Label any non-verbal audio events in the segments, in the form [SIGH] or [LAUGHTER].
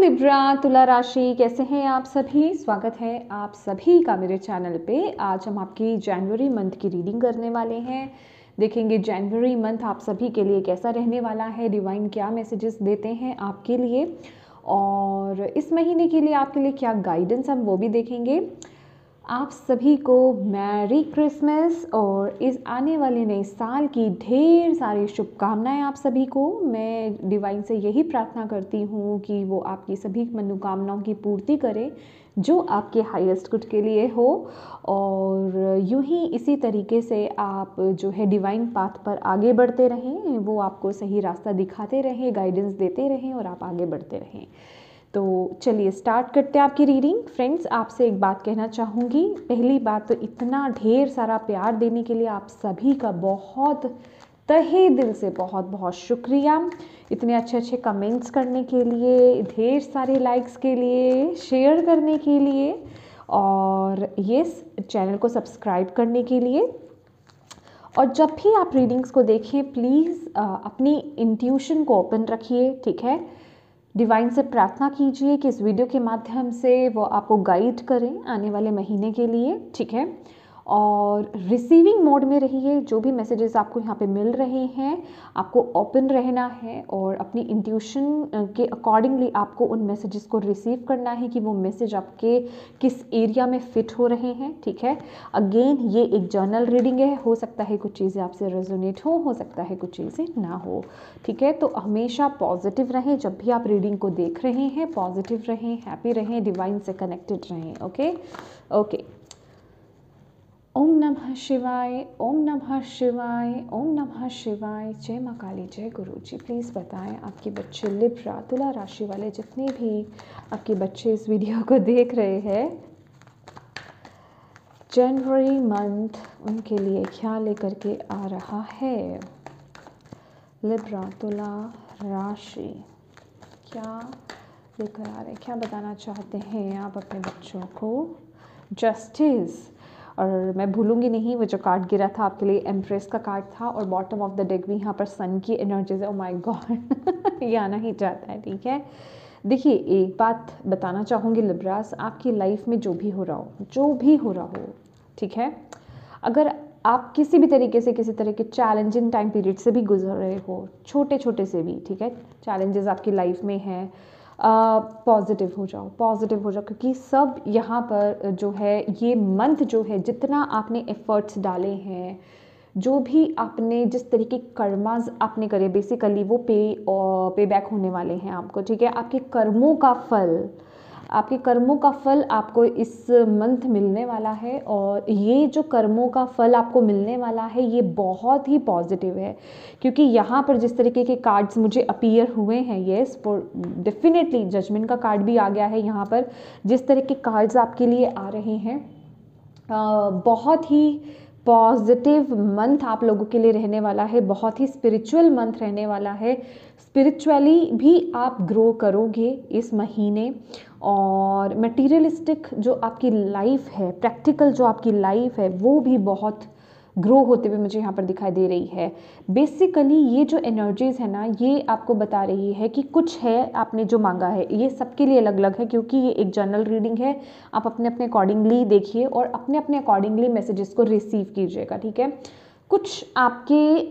Libra तुला राशि, कैसे हैं आप सभी? स्वागत है आप सभी का मेरे चैनल पे। आज हम आपकी जनवरी मंथ की रीडिंग करने वाले हैं। देखेंगे जनवरी मंथ आप सभी के लिए कैसा रहने वाला है, डिवाइन क्या मैसेजेस देते हैं आपके लिए। और इस महीने के लिए आपके लिए क्या गाइडेंस हम वो भी देखेंगे। आप सभी को मैरी क्रिसमस और इस आने वाले नए साल की ढेर सारी शुभकामनाएँ आप सभी को। मैं डिवाइन से यही प्रार्थना करती हूँ कि वो आपकी सभी मनोकामनाओं की पूर्ति करे, जो आपके हाईएस्ट गुड के लिए हो। और यूँ ही इसी तरीके से आप जो है डिवाइन पाथ पर आगे बढ़ते रहें, वो आपको सही रास्ता दिखाते रहें गाइडेंस देते रहें और आप आगे बढ़ते रहें। तो चलिए स्टार्ट करते हैं आपकी रीडिंग फ्रेंड्स आपसे एक बात कहना चाहूँगी. पहली बात तो इतना ढेर सारा प्यार देने के लिए आप सभी का बहुत तहे दिल से बहुत बहुत शुक्रिया. इतने अच्छे अच्छे कमेंट्स करने के लिए, ढेर सारे लाइक्स के लिए शेयर करने के लिए और ये चैनल को सब्सक्राइब करने के लिए. और जब भी आप रीडिंग्स को देखें प्लीज़ अपनी इंट्यूशन को ओपन रखिए, ठीक है? डिवाइन से प्रार्थना कीजिए कि इस वीडियो के माध्यम से वो आपको गाइड करें आने वाले महीने के लिए, ठीक है? और रिसीविंग मोड में रहिए, जो भी मैसेजेस आपको यहाँ पे मिल रहे हैं, आपको ओपन रहना है और अपनी इंट्यूशन के अकॉर्डिंगली आपको उन मैसेजेस को रिसीव करना है कि वो मैसेज आपके किस एरिया में फिट हो रहे हैं, ठीक है? अगेन ये एक जर्नल रीडिंग है, हो सकता है कुछ चीज़ें आपसे रेजोनेट हो हो सकता है कुछ चीज़ें ना हो, ठीक है? तो हमेशा पॉजिटिव रहें, जब भी आप रीडिंग को देख रहे हैं पॉजिटिव रहें हैप्पी रहें डिवाइन से कनेक्टेड रहें ओके ओके ओम नमः शिवाय, ओम नमः शिवाय, ओम नमः शिवाय। जय माँ काली, जय गुरु जी। प्लीज़ बताएँ, आपके बच्चे लिब्रा तुला राशि वाले जितने भी आपके बच्चे इस वीडियो को देख रहे हैं, जनवरी मंथ उनके लिए क्या लेकर के आ रहा है? लिब्रा तुला राशि क्या लेकर आ रहे क्या बताना चाहते हैं आप अपने बच्चों को? जस्टिस और मैं भूलूँगी नहीं, वो जो कार्ड गिरा था आपके लिए एम्प्रेस का कार्ड था और बॉटम ऑफ़ द डेक भी यहाँ पर सन की एनर्जीज है ओ माय गॉड ये आना ही चाहता है, ठीक है? देखिए, एक बात बताना चाहूँगी लिब्रास आपकी लाइफ में जो भी हो रहा हो, जो भी हो रहा हो, ठीक है? अगर आप किसी भी तरीके से, किसी तरह के चैलेंजिंग टाइम पीरियड से भी गुजर रहे हो छोटे छोटे से भी, ठीक है? चैलेंजेस आपकी लाइफ में हैं पॉजिटिव हो जाओ पॉजिटिव हो जाओ, क्योंकि सब यहाँ पर जो है, ये मंथ जो है, जितना आपने एफर्ट्स डाले हैं, जो भी आपने जिस तरीके कर्माज आपने करे बेसिकली वो पे पे बैक होने वाले हैं आपको, ठीक है? आपके कर्मों का फल आपके कर्मों का फल आपको इस मंथ मिलने वाला है और ये जो कर्मों का फल आपको मिलने वाला है, ये बहुत ही पॉजिटिव है। क्योंकि यहाँ पर जिस तरीके के कार्ड्स मुझे अपीयर हुए हैं येस डेफिनेटली जजमेंट का कार्ड भी आ गया है यहाँ पर। जिस तरह के कार्ड्स आपके लिए आ रहे हैं बहुत ही पॉजिटिव मंथ आप लोगों के लिए रहने वाला है, बहुत ही स्पिरिचुअल मंथ रहने वाला है। स्पिरिचुअली भी आप ग्रो करोगे इस महीने। और मटेरियलिस्टिक जो आपकी लाइफ है प्रैक्टिकल जो आपकी लाइफ है, वो भी बहुत ग्रो होते हुए मुझे यहाँ पर दिखाई दे रही है। बेसिकली ये जो एनर्जीज़ है ना, ये आपको बता रही है कि कुछ है आपने जो मांगा है। ये सबके लिए अलग अलग है क्योंकि ये एक जनरल रीडिंग है। आप अपने अपने अकॉर्डिंगली देखिए और अपने अपने अकॉर्डिंगली मैसेजेस को रिसीव कीजिएगा, ठीक है? कुछ आपके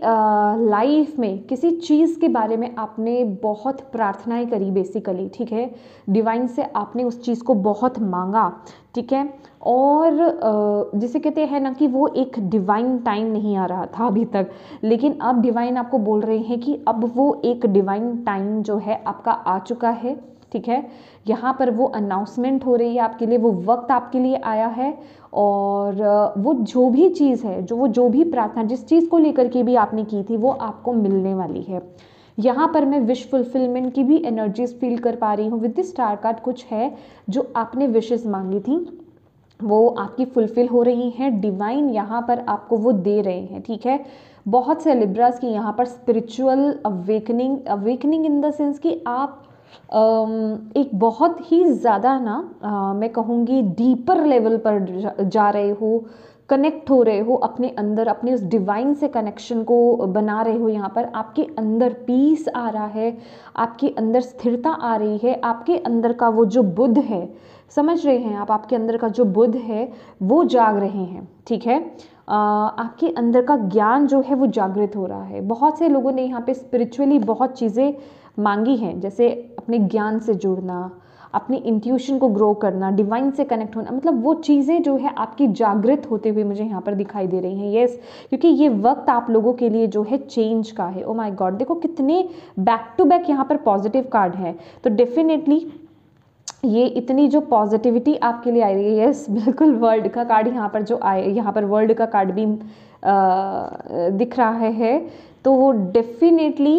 लाइफ में किसी चीज़ के बारे में आपने बहुत प्रार्थनाएँ करी बेसिकली ठीक है? डिवाइन से आपने उस चीज़ को बहुत मांगा, ठीक है? और जिसे कहते हैं ना कि वो एक डिवाइन टाइम नहीं आ रहा था अभी तक, लेकिन अब डिवाइन आपको बोल रहे हैं कि अब वो एक डिवाइन टाइम जो है आपका आ चुका है। ठीक है? यहाँ पर वो अनाउंसमेंट हो रही है आपके लिए, वो वक्त आपके लिए आया है और वो जो भी चीज़ है, जो वो जो भी प्रार्थना, जिस चीज़ को लेकर के भी आपने की थी, वो आपको मिलने वाली है। यहाँ पर मैं विश फुलफिलमेंट की भी एनर्जीज फील कर पा रही हूँ। विद दिस स्टार कार्ड कुछ है जो आपने विशेष मांगी थी, वो आपकी फुलफिल हो रही हैं। डिवाइन यहाँ पर आपको वो दे रहे हैं, ठीक है? बहुत से लिब्रास की यहाँ पर spiritual awakening awakening in the sense कि आप एक बहुत ही ज़्यादा ना मैं कहूँगी डीपर लेवल पर जा रहे हो कनेक्ट हो रहे हो, अपने अंदर, अपने उस डिवाइन से कनेक्शन को बना रहे हो यहाँ पर, आपके अंदर पीस आ रहा है, आपके अंदर स्थिरता आ रही है, आपके अंदर का वो जो बुद्ध है, समझ रहे हैं आप, आपके अंदर का जो बुद्ध है, वो जाग रहे हैं, ठीक है? आपके अंदर का ज्ञान जो है वो जागृत हो रहा है। बहुत से लोगों ने यहाँ पे स्पिरिचुअली बहुत चीज़ें मांगी हैं, जैसे अपने ज्ञान से जुड़ना अपने इंट्यूशन को ग्रो करना डिवाइन से कनेक्ट होना मतलब वो चीज़ें जो है आपकी जागृत होते हुए मुझे यहाँ पर दिखाई दे रही हैं। येस क्योंकि ये वक्त आप लोगों के लिए जो है चेंज का है। ओ माई गॉड देखो कितने बैक टू बैक यहाँ पर पॉजिटिव कार्ड है। तो डेफिनेटली ये इतनी जो पॉजिटिविटी आपके लिए आ रही है। यस बिल्कुल वर्ल्ड का कार्ड यहाँ पर जो आए यहाँ पर वर्ल्ड का कार्ड भी आ, दिख रहा है। तो वो डेफिनेटली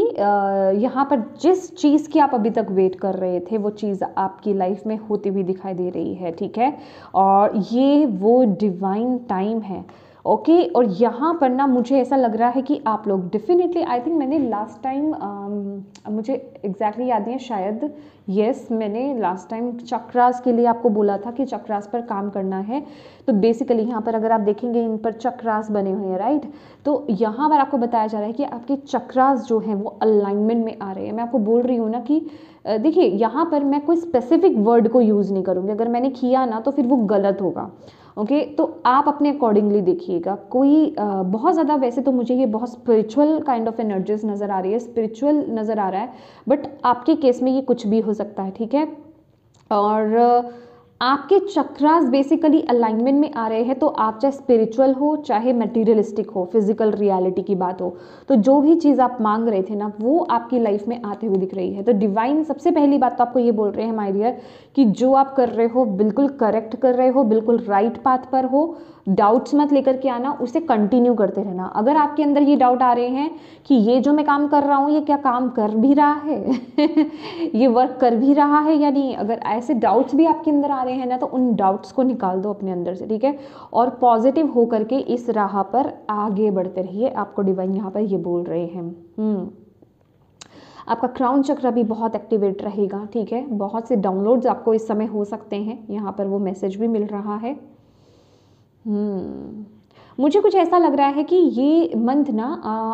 यहाँ पर जिस चीज़ की आप अभी तक वेट कर रहे थे, वो चीज़ आपकी लाइफ में होती हुई दिखाई दे रही है, ठीक है? और ये वो डिवाइन टाइम है। ओके okay, और यहाँ पर ना मुझे ऐसा लग रहा है कि आप लोग डेफिनेटली आई थिंक मैंने लास्ट टाइम um, मुझे एग्जैक्टली exactly याद नहीं है शायद यस yes, मैंने लास्ट टाइम चक्रास के लिए आपको बोला था कि चक्रास पर काम करना है। तो बेसिकली यहाँ पर अगर आप देखेंगे इन पर चक्रास बने हुए हैं राइट तो यहाँ पर आपको बताया जा रहा है कि आपके चक्रास जो हैं वो अलाइनमेंट में आ रहे हैं। मैं आपको बोल रही हूँ ना कि देखिए यहाँ पर मैं कोई स्पेसिफिक वर्ड को यूज़ नहीं करूँगी। अगर मैंने किया ना तो फिर वो गलत होगा। ओके तो आप अपने अकॉर्डिंगली देखिएगा। कोई बहुत ज़्यादा वैसे तो मुझे ये बहुत स्पिरिचुअल काइंड ऑफ़ एनर्जीज नज़र आ रही है स्पिरिचुअल नज़र आ रहा है बट आपके केस में ये कुछ भी हो सकता है, ठीक है? और आपके चक्रास बेसिकली अलाइनमेंट में आ रहे हैं तो आप चाहे स्पिरिचुअल हो, चाहे मटेरियलिस्टिक हो फ़िज़िकल रियलिटी की बात हो तो जो भी चीज़ आप मांग रहे थे ना, वो आपकी लाइफ में आते हुए दिख रही है। तो डिवाइन सबसे पहली बात तो आपको ये बोल रहे हैं माय डियर कि जो आप कर रहे हो, बिल्कुल करेक्ट कर रहे हो, बिल्कुल राइट पाथ पर हो डाउट्स मत लेकर के आना, उसे कंटिन्यू करते रहना। अगर आपके अंदर ये डाउट आ रहे हैं कि ये जो मैं काम कर रहा हूँ, ये क्या काम कर भी रहा है? [LAUGHS] ये वर्क कर भी रहा है या नहीं? अगर ऐसे डाउट्स भी आपके अंदर आ रहे हैं ना तो उन डाउट्स को निकाल दो अपने अंदर से, ठीक है? और पॉजिटिव होकर के इस राह पर आगे बढ़ते रहिए। आपको डिवाइन यहाँ पर ये बोल रहे हैं। हम्म। आपका क्राउन चक्र भी बहुत एक्टिवेट रहेगा, ठीक है? बहुत से डाउनलोड्स आपको इस समय हो सकते हैं। यहाँ पर वो मैसेज भी मिल रहा है। मुझे कुछ ऐसा लग रहा है कि ये मंथ ना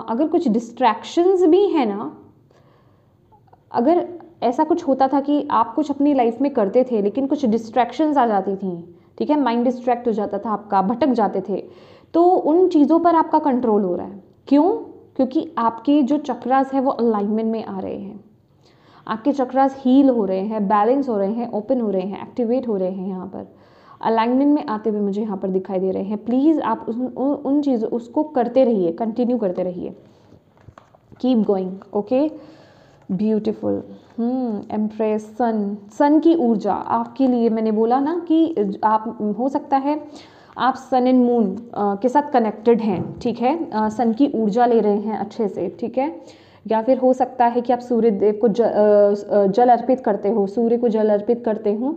अगर कुछ डिस्ट्रैक्शंस भी है ना, अगर ऐसा कुछ होता था कि आप कुछ अपनी लाइफ में करते थे, लेकिन कुछ डिस्ट्रैक्शंस आ जाती थी, ठीक है? माइंड डिस्ट्रैक्ट हो जाता था आपका, भटक जाते थे तो उन चीज़ों पर आपका कंट्रोल हो रहा है। क्यों? क्योंकि आपके जो चक्रास हैं वो अलाइनमेंट में आ रहे हैं। आपके चक्रास हील हो रहे हैं बैलेंस हो रहे हैं ओपन हो रहे हैं एक्टिवेट हो रहे हैं यहाँ पर। अलाइनमेंट में आते हुए मुझे यहाँ पर दिखाई दे रहे हैं। प्लीज़ आप उस, उन, चीज़ों उसको करते रहिए कंटिन्यू करते रहिए। Keep going okay beautiful empress sun sun की ऊर्जा आपके लिए मैंने बोला ना कि आप हो सकता है आप सन एंड मून के साथ कनेक्टेड हैं ठीक है? सन की ऊर्जा ले रहे हैं अच्छे से ठीक है? या फिर हो सकता है कि आप सूर्य देव को ज, जल अर्पित करते हो सूर्य को जल अर्पित करते हो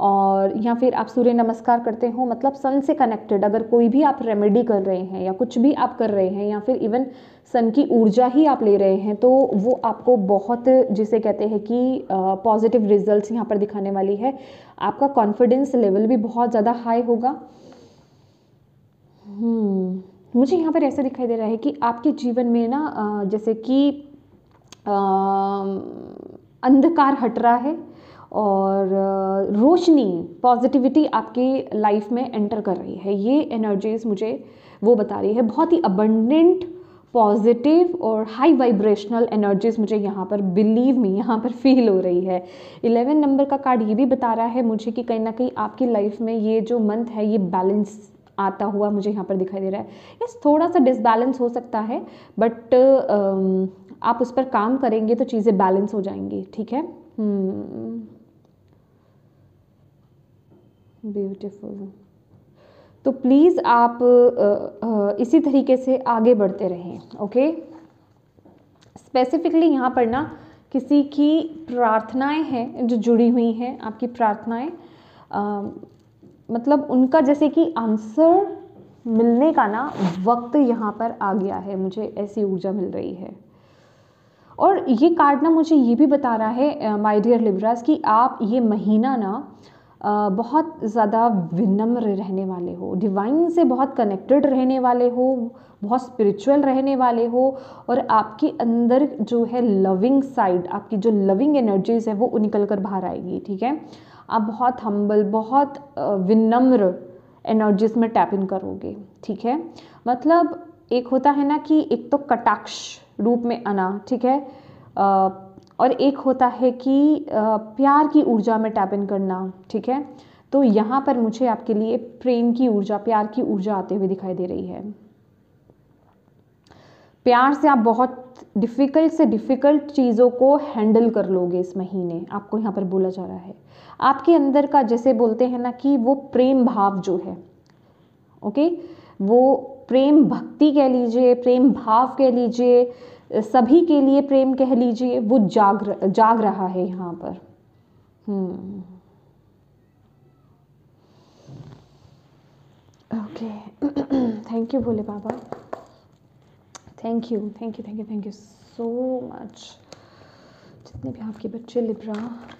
और या फिर आप सूर्य नमस्कार करते हो मतलब सन से कनेक्टेड अगर कोई भी आप रेमेडी कर रहे हैं या कुछ भी आप कर रहे हैं या फिर इवन सन की ऊर्जा ही आप ले रहे हैं तो वो आपको बहुत जिसे कहते हैं कि पॉजिटिव रिजल्ट्स यहाँ पर दिखाने वाली है। आपका कॉन्फिडेंस लेवल भी बहुत ज़्यादा हाई होगा। हम्म, मुझे यहाँ पर ऐसा दिखाई दे रहा है कि आपके जीवन में ना जैसे कि अंधकार हट रहा है। और रोशनी पॉजिटिविटी आपकी लाइफ में एंटर कर रही है। ये एनर्जीज मुझे वो बता रही है। बहुत ही अबंडेंट पॉजिटिव और हाई वाइब्रेशनल एनर्जीज मुझे यहाँ पर बिलीव में यहाँ पर फील हो रही है। इलेवन नंबर का कार्ड ये भी बता रहा है मुझे कि कहीं ना कहीं आपकी लाइफ में ये जो मंथ है, ये बैलेंस आता हुआ मुझे यहाँ पर दिखाई दे रहा है। यस थोड़ा सा डिसबैलेंस हो सकता है बट आप उस पर काम करेंगे तो चीज़ें बैलेंस हो जाएँगी, ठीक है? hmm. ब्यूटीफुल तो प्लीज़ आप इसी तरीके से आगे बढ़ते रहें ओके स्पेसिफिकली यहाँ पर ना किसी की प्रार्थनाएँ हैं, जो जुड़ी हुई हैं, आपकी प्रार्थनाएँ मतलब उनका जैसे कि आंसर मिलने का ना वक्त यहाँ पर आ गया है, मुझे ऐसी ऊर्जा मिल रही है। और ये कार्ड ना मुझे ये भी बता रहा है माय डियर लिब्रास कि आप ये महीना ना बहुत ज़्यादा विनम्र रहने वाले हो डिवाइन से बहुत कनेक्टेड रहने वाले हो, बहुत स्पिरिचुअल रहने वाले हो और आपके अंदर जो है लविंग साइड आपकी जो लविंग एनर्जीज है वो निकल कर बाहर आएगी, ठीक है? आप बहुत हम्बल बहुत विनम्र एनर्जीज में टैप इन करोगे, ठीक है? मतलब एक होता है ना कि एक तो कटाक्ष रूप में आना, ठीक है? और एक होता है कि प्यार की ऊर्जा में टैप इन करना, ठीक है? तो यहाँ पर मुझे आपके लिए प्रेम की ऊर्जा, प्यार की ऊर्जा आते हुए दिखाई दे रही है। प्यार से आप बहुत डिफ़िकल्ट से डिफ़िकल्ट चीज़ों को हैंडल कर लोगे इस महीने, आपको यहाँ पर बोला जा रहा है। आपके अंदर का जैसे बोलते हैं ना कि वो प्रेम भाव जो है, ओके? वो प्रेम भक्ति कह लीजिए, प्रेम भाव कह लीजिए सभी के लिए प्रेम कह लीजिए, वो जाग जाग रहा है यहाँ पर। Okay thank you Bhole Baba. Thank you thank you thank you thank you so much जितने भी आपके बच्चे लिब्रा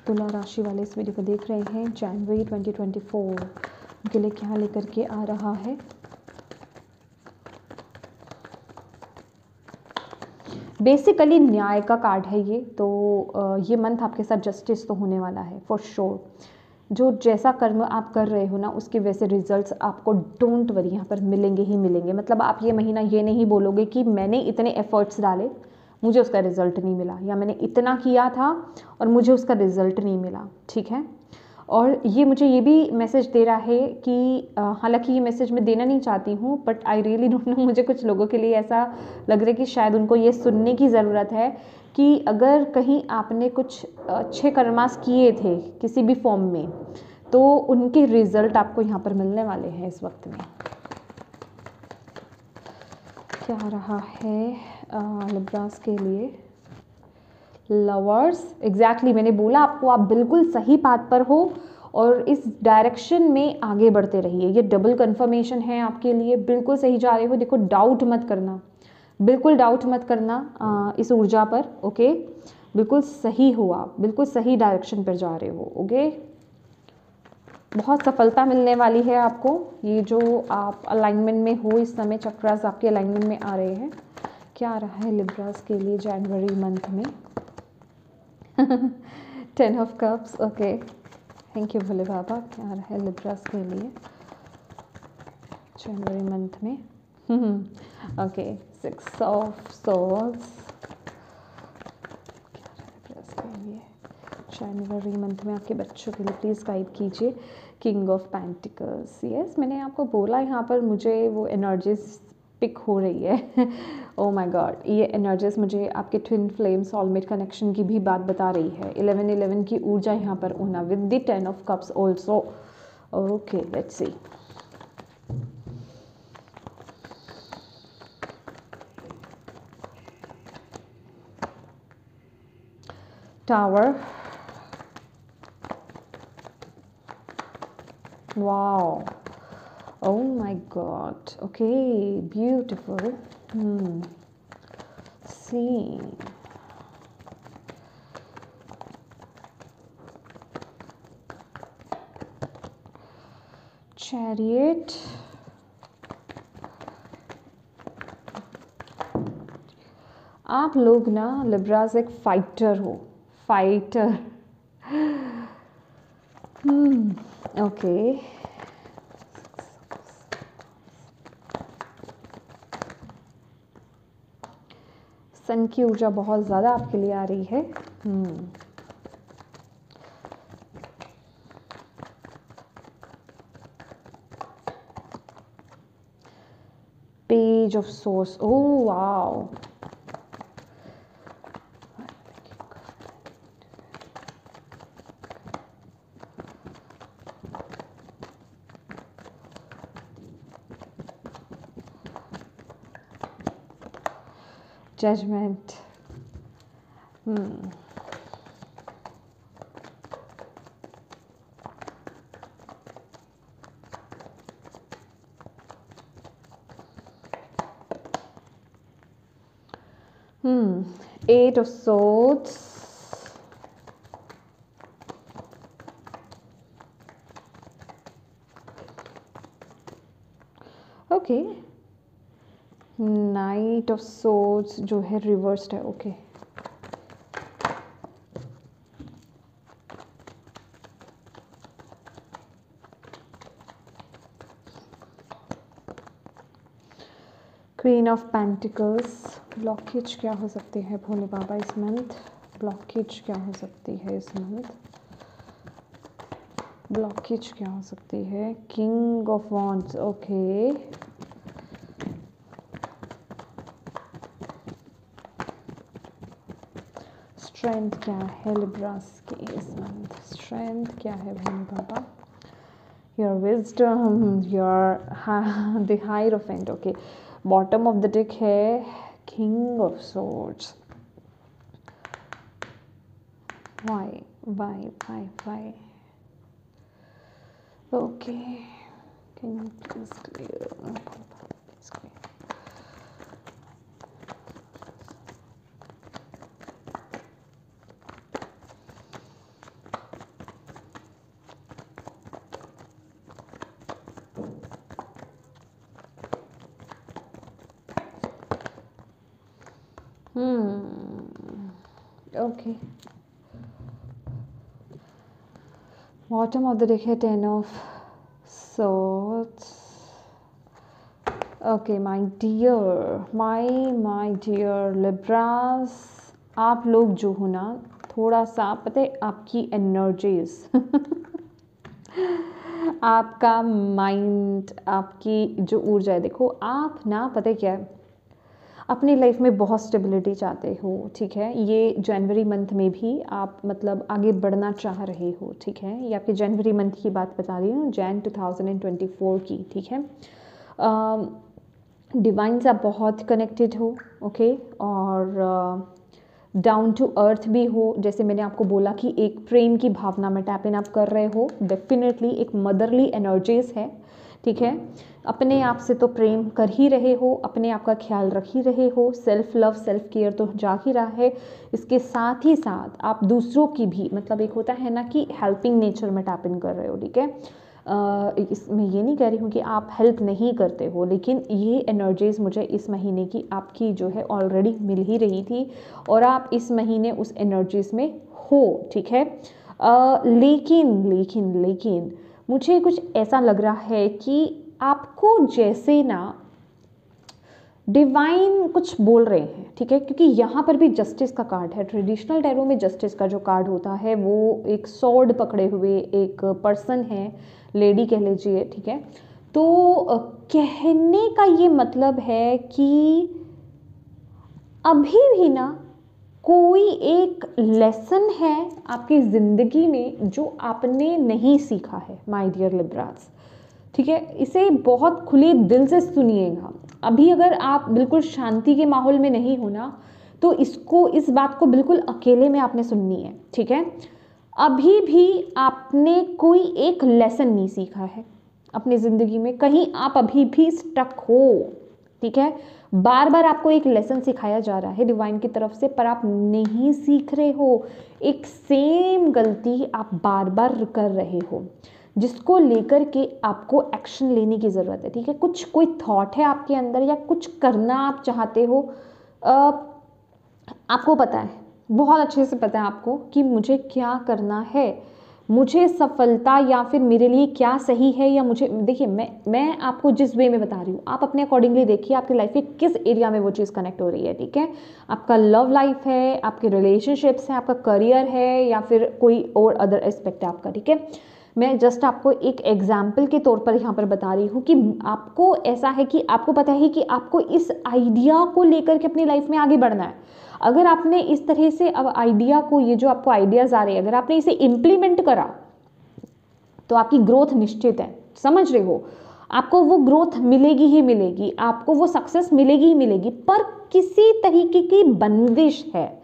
तुला राशि वाले इस वीडियो को देख रहे हैं जनवरी 2024 उनके लिए क्या लेकर के आ रहा है? बेसिकली न्याय का कार्ड है ये तो ये मंथ आपके साथ जस्टिस तो होने वाला है फॉर श्योर जो जैसा कर्म आप कर रहे हो ना, उसके वैसे रिजल्ट्स आपको डोंट वरी यहाँ पर मिलेंगे ही मिलेंगे। मतलब आप ये महीना ये नहीं बोलोगे कि मैंने इतने एफर्ट्स डाले, मुझे उसका रिज़ल्ट नहीं मिला, या मैंने इतना किया था और मुझे उसका रिज़ल्ट नहीं मिला, ठीक है? और ये मुझे ये भी मैसेज दे रहा है कि हालाँकि ये मैसेज मैं देना नहीं चाहती हूँ but I really don't know मुझे कुछ लोगों के लिए ऐसा लग रहा है कि शायद उनको ये सुनने की ज़रूरत है कि अगर कहीं आपने कुछ अच्छे कर्मास किए थे किसी भी फॉर्म में तो उनके रिज़ल्ट आपको यहाँ पर मिलने वाले हैं इस वक्त में। क्या रहा है लिब्रास के लिए? लवर्स एग्जैक्टली मैंने बोला आपको आप बिल्कुल सही बात पर हो और इस डायरेक्शन में आगे बढ़ते रहिए। ये डबल कंफर्मेशन है आपके लिए। बिल्कुल सही जा रहे हो। देखो डाउट मत करना। बिल्कुल डाउट मत करना आ, इस ऊर्जा पर ओके बिल्कुल सही हो आप। बिल्कुल सही डायरेक्शन पर जा रहे हो ओके बहुत सफलता मिलने वाली है आपको। ये जो आप अलाइनमेंट में हो इस समय चक्रास आपके अलाइनमेंट में आ रहे हैं। क्या आ रहा है लिब्रास के लिए जनवरी मंथ में? Ten of cups okay thank you Bhole Baba क्या है लिब्रास के लिए। जनवरी मंथ में। ओके सिक्स ऑफ़ सोल्स जनवरी मंथ में आपके बच्चों के लिए प्लीज़ गाइड कीजिए। किंग ऑफ़ पेंटिकल्स यस मैंने आपको बोला यहाँ पर मुझे वो एनर्जीज पिक हो रही है। ओ माय गॉड ये एनर्जीज मुझे आपके ट्विन फ्लेम सॉलमेट कनेक्शन की भी बात बता रही है। इलेवन इलेवन की ऊर्जा यहाँ पर होना with the ten of cups also okay let's see tower wow oh my god okay beautiful hmm see chariot आप लोग ना लिब्राज एक फाइटर हो फाइटर [LAUGHS] ओके सन की ऊर्जा बहुत ज़्यादा आपके लिए आ रही है। Page of swords oh wow judgment. Hmm. Hmm. Eight of Swords. Okay. Knight of swords जो है रिवर्स्ड है, okay. Okay. Queen of pentacles blockage क्या हो सकती है भोले बाबा इस मंथ ब्लॉकेज क्या हो सकती है इस मंथ ब्लॉकेज क्या हो सकती है? King of wands okay strength क्या है लिब्रास की इस मंथ स्ट्रेंथ क्या है Bhole Baba? Your wisdom your the hierophant okay bottom of the deck है king of swords why why why why okay can you please clear please clear okay bottom of the deck है ten of swords okay my dear my my dear libras आप लोग जो हो ना थोड़ा सा पता है आपकी एनर्जीज आपका माइंड आपकी जो ऊर्जा है देखो आप ना पता है क्या है अपनी लाइफ में बहुत स्टेबिलिटी चाहते हो, ठीक है? ये जनवरी मंथ में भी आप मतलब आगे बढ़ना चाह रहे हो, ठीक है? ये आपके जनवरी मंथ की बात बता रही हूँ जैन 2024 की, ठीक है? डिवाइन से आप बहुत कनेक्टेड हो ओके और डाउन टू अर्थ भी हो, जैसे मैंने आपको बोला कि एक प्रेम की भावना में टैप इन आप कर रहे हो डेफिनेटली एक मदरली एनर्जीज है। ठीक है? अपने आप से तो प्रेम कर ही रहे हो अपने आप का ख्याल रख ही रहे हो सेल्फ लव सेल्फ केयर तो जा ही रहा है। इसके साथ ही साथ आप दूसरों की भी मतलब एक होता है ना कि हेल्पिंग नेचर में टैप इन कर रहे हो ठीक है? इसमें ये नहीं कह रही हूँ कि आप हेल्प नहीं करते हो लेकिन ये एनर्जीज मुझे इस महीने की आपकी जो है ऑलरेडी मिल ही रही थी और आप इस महीने उस एनर्जीज में हो ठीक है? आ, लेकिन लेकिन लेकिन मुझे कुछ ऐसा लग रहा है कि आपको जैसे ना डिवाइन कुछ बोल रहे हैं, ठीक है? क्योंकि यहाँ पर भी जस्टिस का कार्ड है। ट्रेडिशनल टैरो में जस्टिस का जो कार्ड होता है, वो एक सॉर्ड पकड़े हुए एक पर्सन है लेडी कह लीजिए, ठीक है? तो कहने का ये मतलब है कि अभी भी ना कोई एक लेसन है आपकी ज़िंदगी में जो आपने नहीं सीखा है माय डियर लिब्रास ठीक है? इसे बहुत खुले दिल से सुनिएगा अभी अगर आप बिल्कुल शांति के माहौल में नहीं हो ना तो इसको, इस बात को बिल्कुल अकेले में आपने सुननी है। ठीक है? अभी भी आपने कोई एक लेसन नहीं सीखा है अपनी ज़िंदगी में। कहीं आप अभी भी स्टक हो। ठीक है? बार बार आपको एक लेसन सिखाया जा रहा है डिवाइन की तरफ़ से पर आप नहीं सीख रहे हो। एक सेम गलती आप बार बार कर रहे हो जिसको लेकर के आपको एक्शन लेने की ज़रूरत है ठीक है? कुछ कोई थॉट है आपके अंदर या कुछ करना आप चाहते हो आ, आपको पता है बहुत अच्छे से पता है आपको कि मुझे क्या करना है। मुझे सफलता या फिर मेरे लिए क्या सही है या मुझे, देखिए, मैं मैं आपको जिस वे में बता रही हूँ, आप अपने अकॉर्डिंगली देखिए आपकी लाइफ के किस एरिया में वो चीज़ कनेक्ट हो रही है, ठीक है? आपका लव लाइफ है, आपके रिलेशनशिप्स हैं, आपका करियर है या फिर कोई और अदर एस्पेक्ट है आपका, ठीक है? मैं जस्ट आपको एक एग्ज़ाम्पल के तौर पर यहाँ पर बता रही हूँ कि आपको ऐसा है कि, आपको पता है कि आपको इस आइडिया को लेकर के अपनी लाइफ में आगे बढ़ना है। अगर आपने इस तरह से अब आइडिया को, ये जो आपको आइडियाज़ आ रहे हैं, अगर आपने इसे इम्प्लीमेंट करा तो आपकी ग्रोथ निश्चित है। समझ रहे हो? आपको वो ग्रोथ मिलेगी ही मिलेगी, आपको वो सक्सेस मिलेगी ही मिलेगी, पर किसी तरीके की बंदिश है।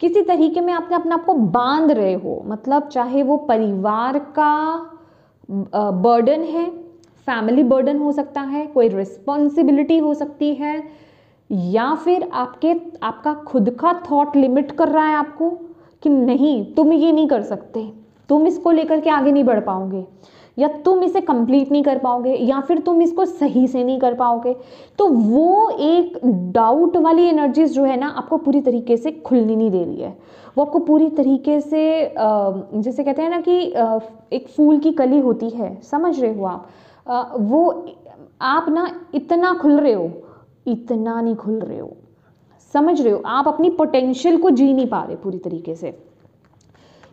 किसी तरीके में आपने अपने आप को बाँध रहे हो। मतलब चाहे वो परिवार का बर्डन है फैमिली बर्डन हो सकता है, कोई रिस्पॉन्सिबिलिटी हो सकती है या फिर आपके, आपका खुद का थॉट लिमिट कर रहा है आपको कि नहीं, तुम ये नहीं कर सकते। तुम इसको लेकर के आगे नहीं बढ़ पाओगे। या तुम इसे कंप्लीट नहीं कर पाओगे, या फिर तुम इसको सही से नहीं कर पाओगे। तो वो एक डाउट वाली एनर्जीज जो है ना, आपको पूरी तरीके से खुलनी नहीं दे रही है। वो आपको पूरी तरीके से जैसे कहते हैं ना कि एक फूल की कली होती है, समझ रहे हो आप? वो आप ना इतना खुल रहे हो इतना नहीं खुल रहे हो। समझ रहे हो? आप अपनी पोटेंशियल को जी नहीं पा रहे पूरी तरीके से।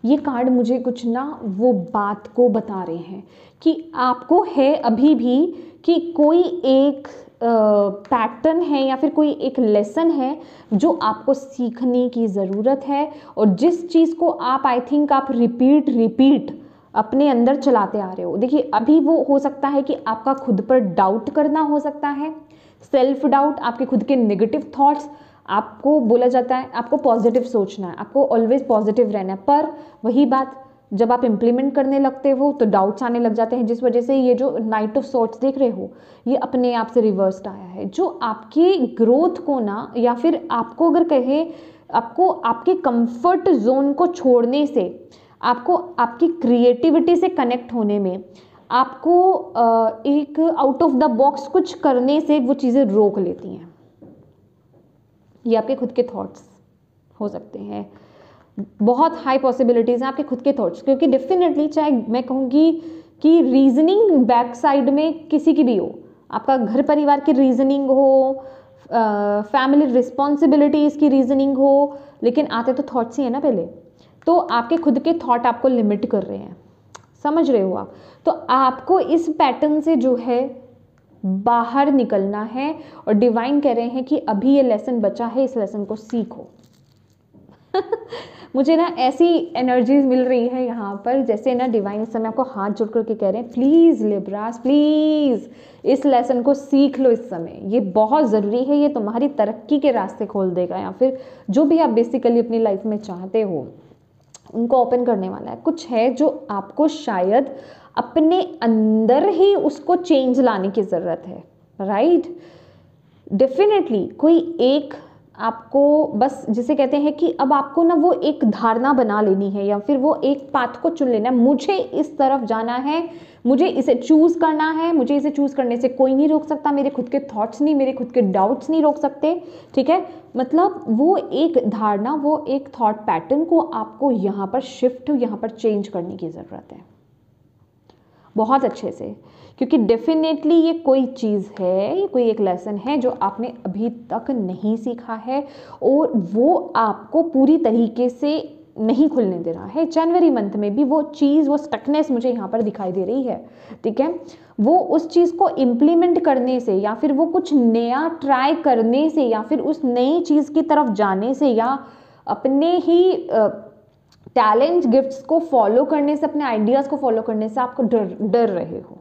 ये कार्ड मुझे कुछ ना वो बात को बता रहे हैं कि आपको है अभी भी कि कोई एक पैटर्न है या फिर कोई एक लेसन है जो आपको सीखने की ज़रूरत है और जिस चीज़ को आप आई थिंक आप रिपीट रिपीट अपने अंदर चलाते आ रहे हो। देखिए, अभी वो हो सकता है कि आपका खुद पर डाउट करना हो सकता है। सेल्फ डाउट आपके खुद के नेगेटिव थॉट्स आपको बोला जाता है, आपको पॉजिटिव सोचना है, आपको ऑलवेज पॉजिटिव रहना है। पर वही बात, जब आप इम्प्लीमेंट करने लगते हो तो डाउट्स आने लग जाते हैं, जिस वजह से ये जो नाइट ऑफ़ सॉर्ट्स देख रहे हो, ये अपने आप से रिवर्स्ड आया है। जो आपकी ग्रोथ को ना, या फिर आपको अगर कहे, आपको आपके कंफर्ट जोन को छोड़ने से, आपको आपकी क्रिएटिविटी से कनेक्ट होने में आपको एक आउट ऑफ़ द बॉक्स कुछ करने से वो चीज़ें रोक लेती हैं। ये आपके खुद के थॉट्स हो सकते हैं। बहुत हाई पॉसिबिलिटीज़ हैं आपके खुद के थॉट्स क्योंकि डेफिनेटली चाहे मैं कहूँगी कि रीजनिंग बैक साइड में किसी की भी हो, आपका घर परिवार की रीजनिंग हो फैमिली रिस्पॉन्सिबिलिटीज़ की रीजनिंग हो, लेकिन आते तो थॉट्स ही है ना पहले। तो आपके खुद के थॉट आपको लिमिट कर रहे हैं। समझ रहे हो आप? तो आपको इस पैटर्न से जो है बाहर निकलना है और डिवाइन कह रहे हैं कि अभी ये लेसन बचा है, इस लेसन को सीखो। [LAUGHS] मुझे ना ऐसी एनर्जीज मिल रही है यहाँ पर, जैसे ना डिवाइन इस समय आपको हाथ जोड़ करके कह रहे हैं प्लीज़ लिब्रास प्लीज़ इस लेसन को सीख लो इस समय। ये बहुत ज़रूरी है, ये तुम्हारी तरक्की के रास्ते खोल देगा या फिर जो भी आप बेसिकली अपनी लाइफ में चाहते हो। उनको ओपन करने वाला है। कुछ है जो आपको शायद अपने अंदर ही उसको चेंज लाने की ज़रूरत है राइट डेफिनेटली कोई एक आपको बस जिसे कहते हैं कि अब आपको ना वो एक धारणा बना लेनी है या फिर वो एक पाथ को चुन लेना है। मुझे इस तरफ़ जाना है मुझे इसे चूज़ करना है, मुझे इसे चूज़ करने से कोई नहीं रोक सकता, मेरे खुद के थॉट्स नहीं, मेरे खुद के डाउट्स नहीं रोक सकते, ठीक है? मतलब वो एक धारणा, वो एक थॉट पैटर्न को आपको यहाँ पर शिफ्ट यहाँ पर चेंज करने की ज़रूरत है। बहुत अच्छे से, क्योंकि डेफिनेटली ये कोई चीज़ है, ये कोई एक लेसन है जो आपने अभी तक नहीं सीखा है, और वो आपको पूरी तरीके से नहीं खुलने दे रहा है। जनवरी मंथ में भी वो चीज़, वो स्टकनेस मुझे यहाँ पर दिखाई दे रही है, ठीक है? वो उस चीज़ को इम्प्लीमेंट करने से या फिर वो कुछ नया ट्राई करने से या फिर उस नई चीज़ की तरफ़ जाने से या अपने ही टैलेंट गिफ्ट्स को फॉलो करने से, अपने आइडियाज़ को फॉलो करने से आपको डर डर रहे हो।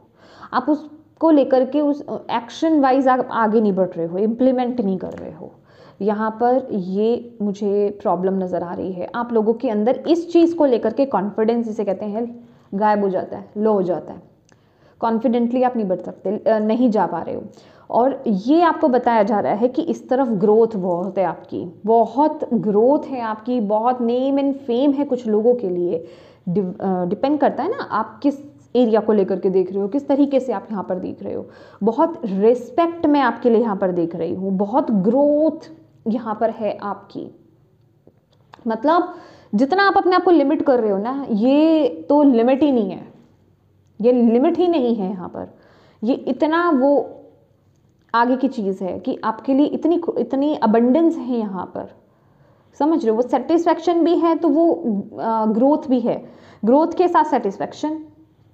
आप उसको लेकर के उस एक्शन वाइज आप आगे नहीं बढ़ रहे हो इम्प्लीमेंट नहीं कर रहे हो। यहाँ पर ये मुझे प्रॉब्लम नज़र आ रही है। आप लोगों के अंदर इस चीज़ को लेकर के कॉन्फिडेंस जिसे कहते हैं, गायब हो जाता है लो हो जाता है। कॉन्फिडेंटली आप नहीं बढ़ सकते नहीं जा पा रहे हो। और ये आपको बताया जा रहा है कि इस तरफ़ ग्रोथ बहुत है आपकी। बहुत ग्रोथ है आपकी, बहुत नेम एंड फेम है कुछ लोगों के लिए। डिपेंड करता है ना, आप किस एरिया को लेकर के देख रहे हो, किस तरीके से आप यहाँ पर देख रहे हो। बहुत रिस्पेक्ट मैं आपके लिए यहाँ पर देख रही हूँ। बहुत ग्रोथ यहाँ पर है आपकी। मतलब जितना आप अपने आप को लिमिट कर रहे हो ना, ये तो लिमिट ही नहीं है। ये लिमिट ही नहीं है यहाँ पर। ये इतना वो आगे की चीज़ है कि आपके लिए इतनी इतनी अबंडेंस है यहाँ पर। समझ रहे हो? वो सेटिस्फैक्शन भी है तो वो ग्रोथ भी है। ग्रोथ के साथ सेटिस्फैक्शन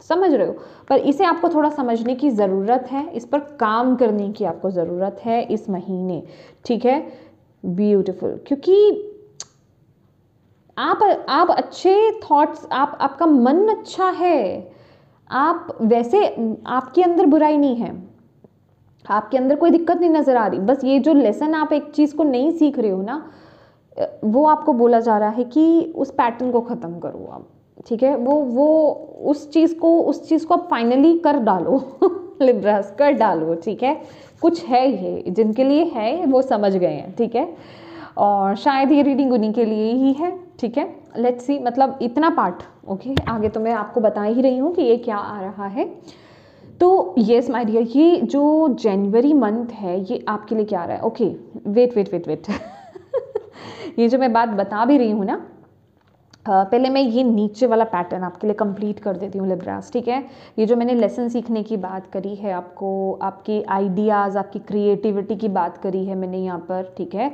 समझ रहे हो? पर इसे आपको थोड़ा समझने की ज़रूरत है। इस पर काम करने की आपको ज़रूरत है इस महीने। ठीक है? ब्यूटिफुल क्योंकि आप आप अच्छे थॉट्स आप, आपका मन अच्छा है। आप वैसे, आपके अंदर बुराई नहीं है। आपके अंदर कोई दिक्कत नहीं नज़र आ रही। बस ये जो लेसन आप एक चीज़ को नहीं सीख रहे हो ना, वो आपको बोला जा रहा है कि उस पैटर्न को ख़त्म करो आप, ठीक है? वो वो उस चीज़ को, उस चीज़ को आप फाइनली कर डालो। [LAUGHS] लिब्रास कर डालो, ठीक है? कुछ है ये, जिनके लिए है, वो समझ गए हैं, ठीक है? और शायद ये रीडिंग उन्हीं के लिए ही है, ठीक है? लेट्स सी मतलब इतना पार्ट ओके आगे तो मैं आपको बता ही रही हूँ कि ये क्या आ रहा है। तो येस माय डियर ये जो जनवरी मंथ है, ये आपके लिए क्या आ रहा है? Okay wait wait wait wait ये जो मैं बात बता भी रही हूँ ना पहले मैं ये नीचे वाला पैटर्न आपके लिए कंप्लीट कर देती हूँ लिब्रास ठीक है? ये जो मैंने लेसन सीखने की बात करी है आपको, आपके आइडियाज़ आपकी क्रिएटिविटी की बात करी है मैंने यहाँ पर, ठीक है?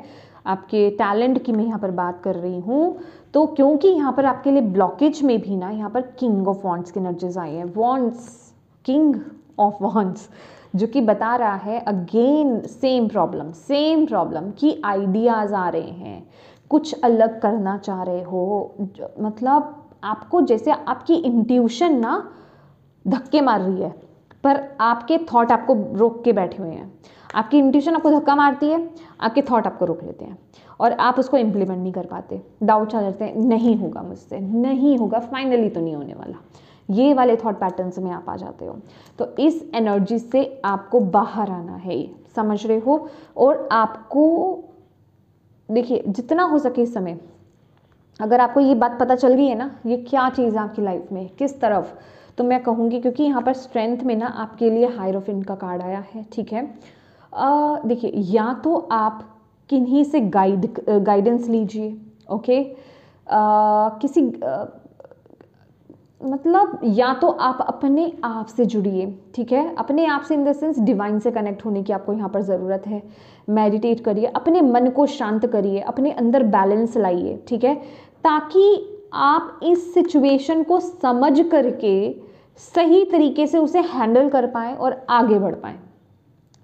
आपके टैलेंट की मैं यहाँ पर बात कर रही हूँ। तो क्योंकि यहाँ पर आपके लिए ब्लॉकेज में भी ना यहाँ पर किंग ऑफ़ वॉन्ट्स की एनर्जीज आई हैं। वॉन्ट्स किंग ऑफ़ वॉन्ट्स जो कि बता रहा है again same problem same problem कि आइडियाज़ आ रहे हैं। कुछ अलग करना चाह रहे हो मतलब आपको जैसे आपकी इंट्यूशन ना धक्के मार रही है, पर आपके थॉट आपको रोक के बैठे हुए हैं। आपकी इंट्यूशन आपको धक्का मारती है, आपके थॉट आपको रोक लेते हैं और आप उसको इम्प्लीमेंट नहीं कर पाते। डाउट आ जाते हैं, नहीं होगा मुझसे, नहीं होगा फाइनली तो नहीं होने वाला। ये वाले थॉट पैटर्न्स में आप आ जाते हो। तो इस एनर्जी से आपको बाहर आना है समझ रहे हो? और आपको देखिए जितना हो सके इस समय। अगर आपको ये बात पता चल गई है ना ये क्या चीज़ है आपकी लाइफ में? किस तरफ़? तो मैं कहूँगी क्योंकि यहाँ पर स्ट्रेंथ में ना आपके लिए हायरोफिन का कार्ड आया है ठीक है? देखिए या तो आप किन्हीं से गाइड गाइडेंस लीजिए ओके आ, किसी आ, मतलब या तो आप अपने आप से जुड़िए, ठीक है? अपने आप से इन द सेंस डिवाइन से कनेक्ट होने की आपको यहाँ पर ज़रूरत है। मेडिटेट करिए, अपने मन को शांत करिए, अपने अंदर बैलेंस लाइए, ठीक है? ताकि आप इस सिचुएशन को समझ करके सही तरीके से उसे हैंडल कर पाएँ और आगे बढ़ पाएँ,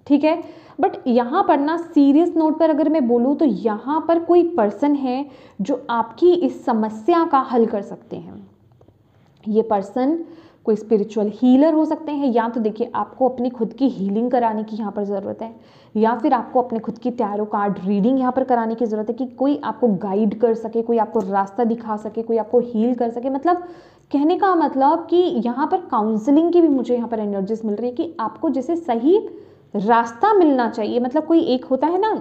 ठीक है? बट यहाँ पर ना सीरियस नोट पर अगर मैं बोलूँ तो यहाँ पर कोई पर्सन है जो आपकी इस समस्या का हल कर सकते हैं। ये पर्सन कोई स्पिरिचुअल हीलर हो सकते हैं, या तो देखिए आपको अपनी खुद की हीलिंग कराने की यहाँ पर ज़रूरत है, या फिर आपको अपने खुद की टैरो कार्ड रीडिंग यहाँ पर कराने की ज़रूरत है कि कोई आपको गाइड कर सके, कोई आपको रास्ता दिखा सके, कोई आपको हील कर सके। मतलब कहने का मतलब कि यहाँ पर काउंसलिंग की भी मुझे यहाँ पर एनर्जीज मिल रही है कि आपको जैसे सही रास्ता मिलना चाहिए। मतलब कोई एक होता है ना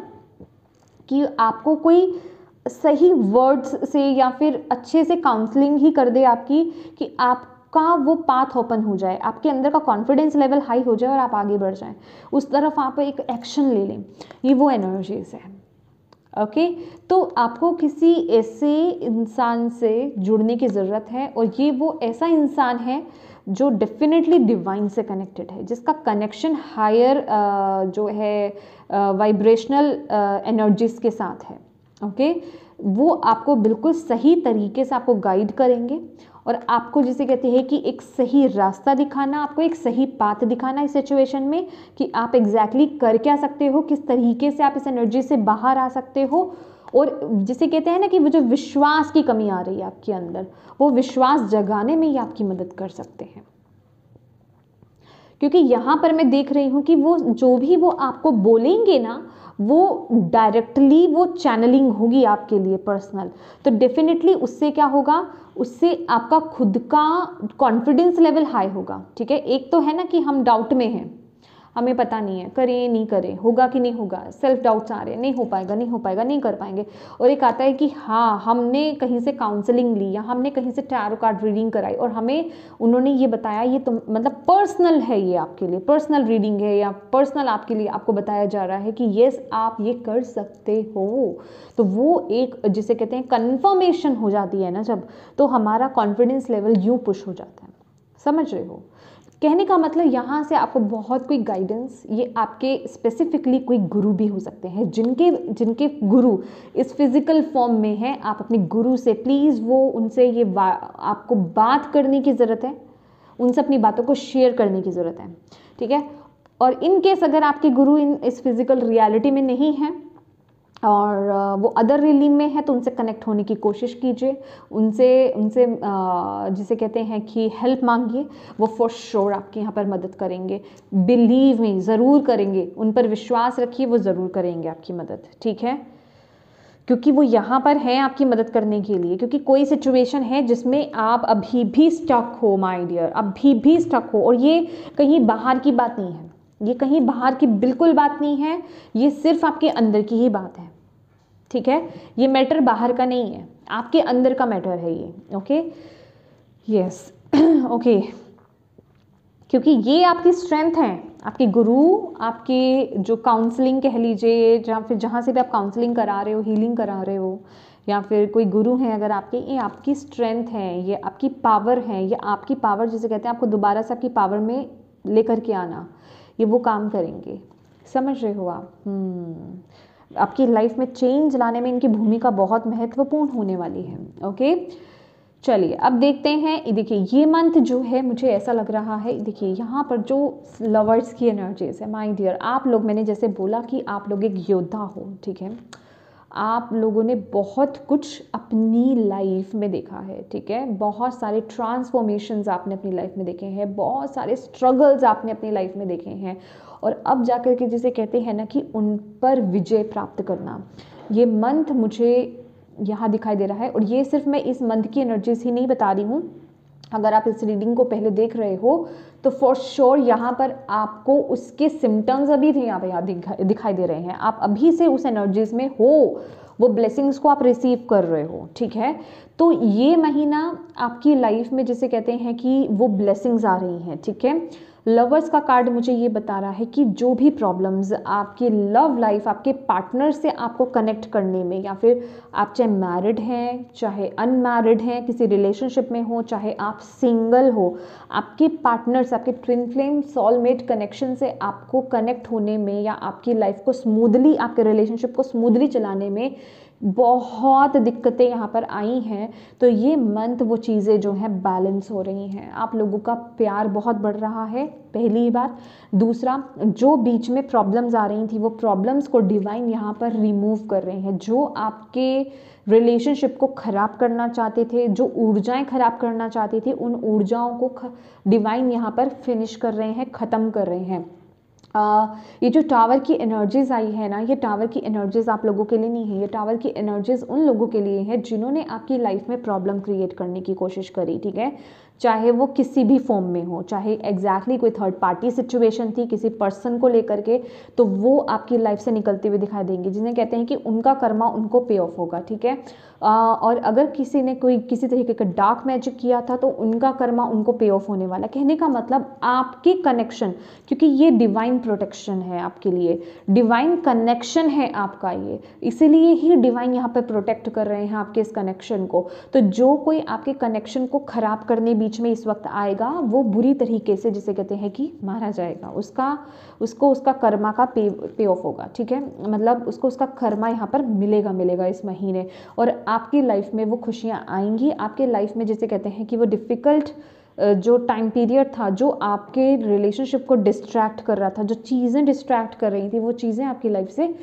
कि आपको कोई सही वर्ड्स से या फिर अच्छे से काउंसलिंग ही कर दे आपकी कि आपका वो पाथ ओपन हो जाए, आपके अंदर का कॉन्फिडेंस लेवल हाई हो जाए और आप आगे बढ़ जाएँ। उस तरफ़ आप एक एक्शन ले लें। ये वो एनर्जीज है। Okay okay? तो आपको किसी ऐसे इंसान से जुड़ने की ज़रूरत है और ये वो ऐसा इंसान है जो डेफिनेटली डिवाइन से कनेक्टेड है, जिसका कनेक्शन हायर जो है वाइब्रेशनल एनर्जीज के साथ है। ओके? वो आपको बिल्कुल सही तरीके से आपको गाइड करेंगे और आपको जिसे कहते हैं कि एक सही रास्ता दिखाना, आपको एक सही पाथ दिखाना इस सिचुएशन में कि आप एग्जैक्टली exactly कर क्या सकते हो, किस तरीके से आप इस एनर्जी से बाहर आ सकते हो और जिसे कहते हैं ना कि वो जो विश्वास की कमी आ रही है आपके अंदर, वो विश्वास जगाने में ही आपकी मदद कर सकते हैं। क्योंकि यहाँ पर मैं देख रही हूँ कि वो जो भी वो आपको बोलेंगे ना, वो डायरेक्टली वो चैनलिंग होगी आपके लिए पर्सनल तो डेफिनेटली उससे क्या होगा? उससे आपका खुद का कॉन्फिडेंस लेवल हाई होगा, ठीक है? एक तो है ना कि हम डाउट में हैं। हमें पता नहीं है, करें, नहीं करें, होगा कि नहीं होगा सेल्फ डाउट्स आ रहे हैं, नहीं हो पाएगा, नहीं हो पाएगा, नहीं कर पाएँगे। और एक आता है कि हाँ हमने कहीं से काउंसलिंग ली या हमने कहीं से टैरो कार्ड रीडिंग कराई और हमें उन्होंने ये बताया, ये तो मतलब पर्सनल है ये आपके लिए पर्सनल रीडिंग है या पर्सनल आपके लिए आपको बताया जा रहा है कि येस आप ये कर सकते हो। तो वो एक जिसे कहते हैं कन्फर्मेशन हो जाती है ना जब तो हमारा कॉन्फिडेंस लेवल यूँ पुश हो जाता है। समझ रहे हो? कहने का मतलब यहाँ से आपको बहुत कोई गाइडेंस ये आपके स्पेसिफिकली कोई गुरु भी हो सकते हैं। जिनके जिनके गुरु इस फ़िज़िकल फॉर्म में हैं, आप अपने गुरु से प्लीज़ वो, उनसे ये आपको बात करने की ज़रूरत है। उनसे अपनी बातों को शेयर करने की ज़रूरत है। ठीक है? और इन केस अगर आपके गुरु इन, इस फ़िज़िकल रियलिटी में नहीं हैं और वो अदर रिलीम में है तो उनसे कनेक्ट होने की कोशिश कीजिए। उनसे उनसे जिसे कहते हैं कि हेल्प मांगिए, वो फॉर श्योर आपकी यहाँ पर मदद करेंगे। बिलीव में ज़रूर करेंगे। उन पर विश्वास रखिए, वो ज़रूर करेंगे आपकी मदद, ठीक है? क्योंकि वो यहाँ पर हैं आपकी मदद करने के लिए, क्योंकि कोई सिचुएशन है जिसमें आप अभी भी स्टक हो माई डियर अभी भी स्टक हो। और ये कहीं बाहर की बात नहीं है। ये कहीं बाहर की बिल्कुल बात नहीं है। ये सिर्फ़ आपके अंदर की ही बात है। ठीक है? ये मैटर बाहर का नहीं है। आपके अंदर का मैटर है ये ओके यस ओके क्योंकि ये आपकी स्ट्रेंथ है। आपके गुरु, आपके जो काउंसलिंग कह लीजिए या फिर जहाँ से भी आप काउंसलिंग करा रहे हो हीलिंग करा रहे हो, या फिर कोई गुरु हैं अगर आपके, ये आपकी स्ट्रेंथ है, ये आपकी पावर है, ये आपकी पावर जिसे कहते हैं, आपको दोबारा से आपकी पावर में लेकर के आना, ये वो काम करेंगे। समझ रहे हो आप? हम्म। आपकी लाइफ में चेंज लाने में इनकी भूमिका बहुत महत्वपूर्ण होने वाली है ओके चलिए, अब देखते हैं देखिए, ये मंथ जो है, मुझे ऐसा लग रहा है, देखिए, यहाँ पर जो लवर्स की एनर्जीज है माय डियर आप लोग, मैंने जैसे बोला कि आप लोग एक योद्धा हो, ठीक है? आप लोगों ने बहुत कुछ अपनी लाइफ में देखा है, ठीक है? बहुत सारे ट्रांसफॉर्मेशंस आपने अपनी लाइफ में देखे हैं, बहुत सारे स्ट्रगल्स आपने अपनी लाइफ में देखे हैं और अब जाकर के जिसे कहते हैं ना कि उन पर विजय प्राप्त करना। ये मंथ मुझे यहाँ दिखाई दे रहा है और ये सिर्फ़ मैं इस मंथ की एनर्जीज ही नहीं बता रही हूँ। अगर आप इस रीडिंग को पहले देख रहे हो तो फॉर श्योर sure यहाँ पर आपको उसके सिम्टम्स अभी थे यहाँ पे यहाँ दिखाई दे रहे हैं। आप अभी से उस एनर्जीज में हो, वो ब्लेसिंग्स को आप रिसीव कर रहे हो, ठीक है? तो ये महीना आपकी लाइफ में जिसे कहते हैं कि वो ब्लेसिंग्स आ रही हैं, ठीक है? लवर्स का कार्ड मुझे ये बता रहा है कि जो भी प्रॉब्लम्स आपके लव लाइफ आपके पार्टनर से आपको कनेक्ट करने में या फिर आप चाहे मैरिड हैं, चाहे अनमैरिड हैं, किसी रिलेशनशिप में हो, चाहे आप सिंगल हो, आपके पार्टनर्स आपके ट्विन फ्लेम सॉलमेट कनेक्शन से आपको कनेक्ट होने में या आपकी लाइफ को स्मूदली आपके रिलेशनशिप को स्मूदली चलाने में बहुत दिक्कतें यहाँ पर आई हैं। तो ये मंथ वो चीज़ें जो हैं बैलेंस हो रही हैं। आप लोगों का प्यार बहुत बढ़ रहा है, पहली बात। दूसरा, जो बीच में प्रॉब्लम्स आ रही थी, वो प्रॉब्लम्स को डिवाइन यहाँ पर रिमूव कर रहे हैं। जो आपके रिलेशनशिप को ख़राब करना चाहते थे, जो ऊर्जाएँ ख़राब करना चाहती थी, उन ऊर्जाओं को डिवाइन यहाँ पर फिनिश कर रहे हैं, ख़त्म कर रहे हैं। ये जो टावर की एनर्जीज आई है ना, ये टावर की एनर्जीज आप लोगों के लिए नहीं है, ये टावर की एनर्जीज उन लोगों के लिए है जिन्होंने आपकी लाइफ में प्रॉब्लम क्रिएट करने की कोशिश करी, ठीक है? चाहे वो किसी भी फॉर्म में हो, चाहे एग्जैक्टली exactly कोई थर्ड पार्टी सिचुएशन थी किसी पर्सन को लेकर के तो वो आपकी लाइफ से निकलते हुए दिखाई देंगे, जिन्हें कहते हैं कि उनका कर्मा उनको पे ऑफ़ होगा, ठीक है? और अगर किसी ने कोई, किसी तरीके का डार्क मैजिक किया था तो उनका कर्मा उनको पे ऑफ़ होने वाला। कहने का मतलब आपके कनेक्शन क्योंकि ये डिवाइन प्रोटेक्शन है आपके लिए। डिवाइन कनेक्शन है आपका ये। इसीलिए ही डिवाइन यहाँ पर प्रोटेक्ट कर रहे हैं आपके इस कनेक्शन को। तो जो कोई आपके कनेक्शन को खराब करने बीच में इस वक्त आएगा, वो बुरी तरीके से, जिसे कहते हैं कि मारा जाएगा। उसका, उसको उसका कर्मा का पे पे ऑफ़ होगा, ठीक है? मतलब उसको उसका कर्मा यहाँ पर मिलेगा मिलेगा इस महीने। और आपकी लाइफ में वो खुशियाँ आएँगी। आपके लाइफ में जिसे कहते हैं कि वो डिफ़िकल्ट जो टाइम पीरियड था, जो आपके रिलेशनशिप को डिस्ट्रैक्ट कर रहा था, जो चीज़ें डिस्ट्रैक्ट कर रही थी, वो चीज़ें आपकी लाइफ से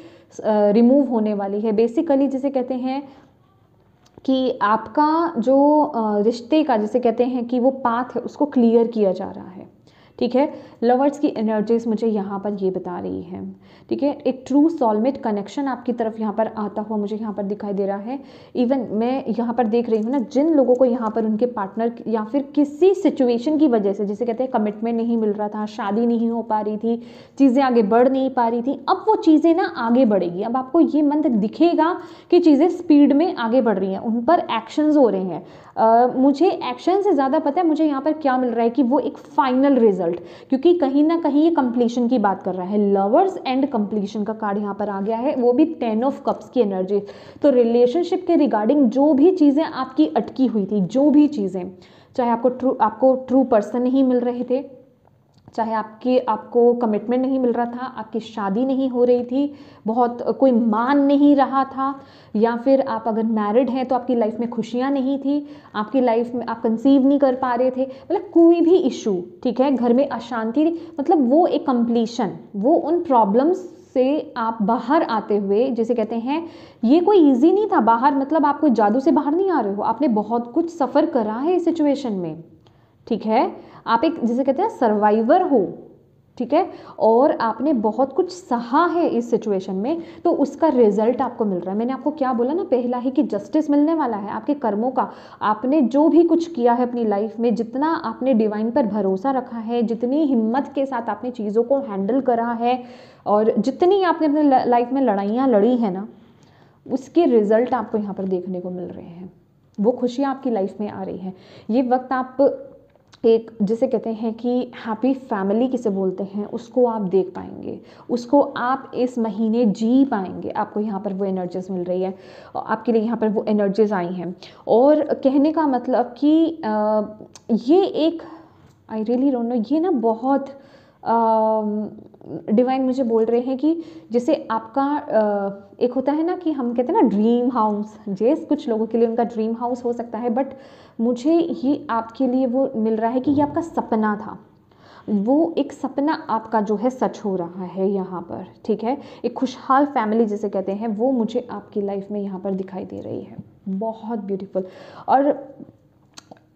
रिमूव होने वाली है। बेसिकली जिसे कहते हैं कि आपका जो रिश्ते का जिसे कहते हैं कि वो पाथ है, उसको क्लियर किया जा रहा है। ठीक है? लवर्स की एनर्जीज मुझे यहाँ पर ये बता रही है। ठीक है? एक ट्रू सॉलमेट कनेक्शन आपकी तरफ़ यहाँ पर आता हुआ मुझे यहाँ पर दिखाई दे रहा है। इवन मैं यहाँ पर देख रही हूँ ना, जिन लोगों को यहाँ पर उनके पार्टनर या फिर किसी सिचुएशन की वजह से, जिसे कहते हैं कमिटमेंट नहीं मिल रहा था, शादी नहीं हो पा रही थी, चीज़ें आगे बढ़ नहीं पा रही थी, अब वो चीज़ें ना आगे बढ़ेगी। अब आपको ये मंथ दिखेगा कि चीज़ें स्पीड में आगे बढ़ रही हैं, उन पर एक्शंस हो रहे हैं। मुझे एक्शन से ज़्यादा पता है मुझे यहाँ पर क्या मिल रहा है कि वो एक फाइनल रिज़ल्ट क्योंकि कहीं ना कहीं ये कंप्लीशन की बात कर रहा है। लवर्स एंड कंप्लीशन का कार्ड यहाँ पर आ गया है। वो भी टेन ऑफ़ कप्स की एनर्जी तो रिलेशनशिप के रिगार्डिंग जो भी चीज़ें आपकी अटकी हुई थी, जो भी चीज़ें, चाहे आपको ट्रू आपको ट्रू पर्सन नहीं मिल रहे थे चाहे आपके, आपको कमिटमेंट नहीं मिल रहा था, आपकी शादी नहीं हो रही थी, बहुत, कोई मान नहीं रहा था, या फिर आप अगर मैरिड हैं तो आपकी लाइफ में खुशियाँ नहीं थी, आपकी लाइफ में आप कंसीव नहीं कर पा रहे थे मतलब कोई भी इशू ठीक है, घर में अशांति मतलब वो एक कंप्लीशन वो उन प्रॉब्लम्स से आप बाहर आते हुए, जैसे कहते हैं, ये कोई इजी नहीं था बाहर मतलब आप कोई जादू से बाहर नहीं आ रहे हो, आपने बहुत कुछ सफ़र करा है इस सिचुएशन में, ठीक है? आप एक, जिसे कहते हैं सर्वाइवर हो, ठीक है? और आपने बहुत कुछ सहा है इस सिचुएशन में तो उसका रिज़ल्ट आपको मिल रहा है। मैंने आपको क्या बोला ना, पहला ही कि जस्टिस मिलने वाला है आपके कर्मों का। आपने जो भी कुछ किया है अपनी लाइफ में, जितना आपने डिवाइन पर भरोसा रखा है, जितनी हिम्मत के साथ आपने चीज़ों को हैंडल करा है, और जितनी आपने अपने लाइफ में लड़ाइयाँ लड़ी हैं ना, उसके रिज़ल्ट आपको यहाँ पर देखने को मिल रहे हैं। वो खुशियाँ आपकी लाइफ में आ रही है। ये वक्त आप एक जिसे कहते हैं कि हैप्पी फैमिली किसे बोलते हैं उसको आप देख पाएँगे। उसको आप इस महीने जी पाएँगे। आपको यहाँ पर वो एनर्जीज मिल रही है। और आपके लिए यहाँ पर वो एनर्जीज आई हैं। और कहने का मतलब कि आ, ये एक आई रियली डोंट नो ये ना बहुत डिवाइन मुझे बोल रहे हैं कि जैसे आपका एक होता है ना कि हम कहते हैं ना ड्रीम हाउस जेस कुछ लोगों के लिए उनका ड्रीम हाउस हो सकता है बट मुझे ये आपके लिए वो मिल रहा है कि ये आपका सपना था। वो एक सपना आपका जो है सच हो रहा है यहाँ पर, ठीक है? एक खुशहाल फैमिली जिसे कहते हैं, वो मुझे आपकी लाइफ में यहाँ पर दिखाई दे रही है। बहुत ब्यूटीफुल और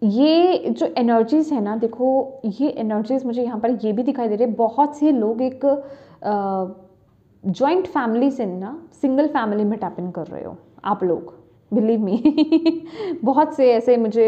ये जो एनर्जीज़ है ना, देखो, ये एनर्जीज़ मुझे यहाँ पर ये भी दिखाई दे रही है। बहुत से लोग एक जॉइंट फैमिली से ना सिंगल फैमिली में टैप इन कर रहे हो, आप लोग बिलीव मी [LAUGHS] बहुत से ऐसे मुझे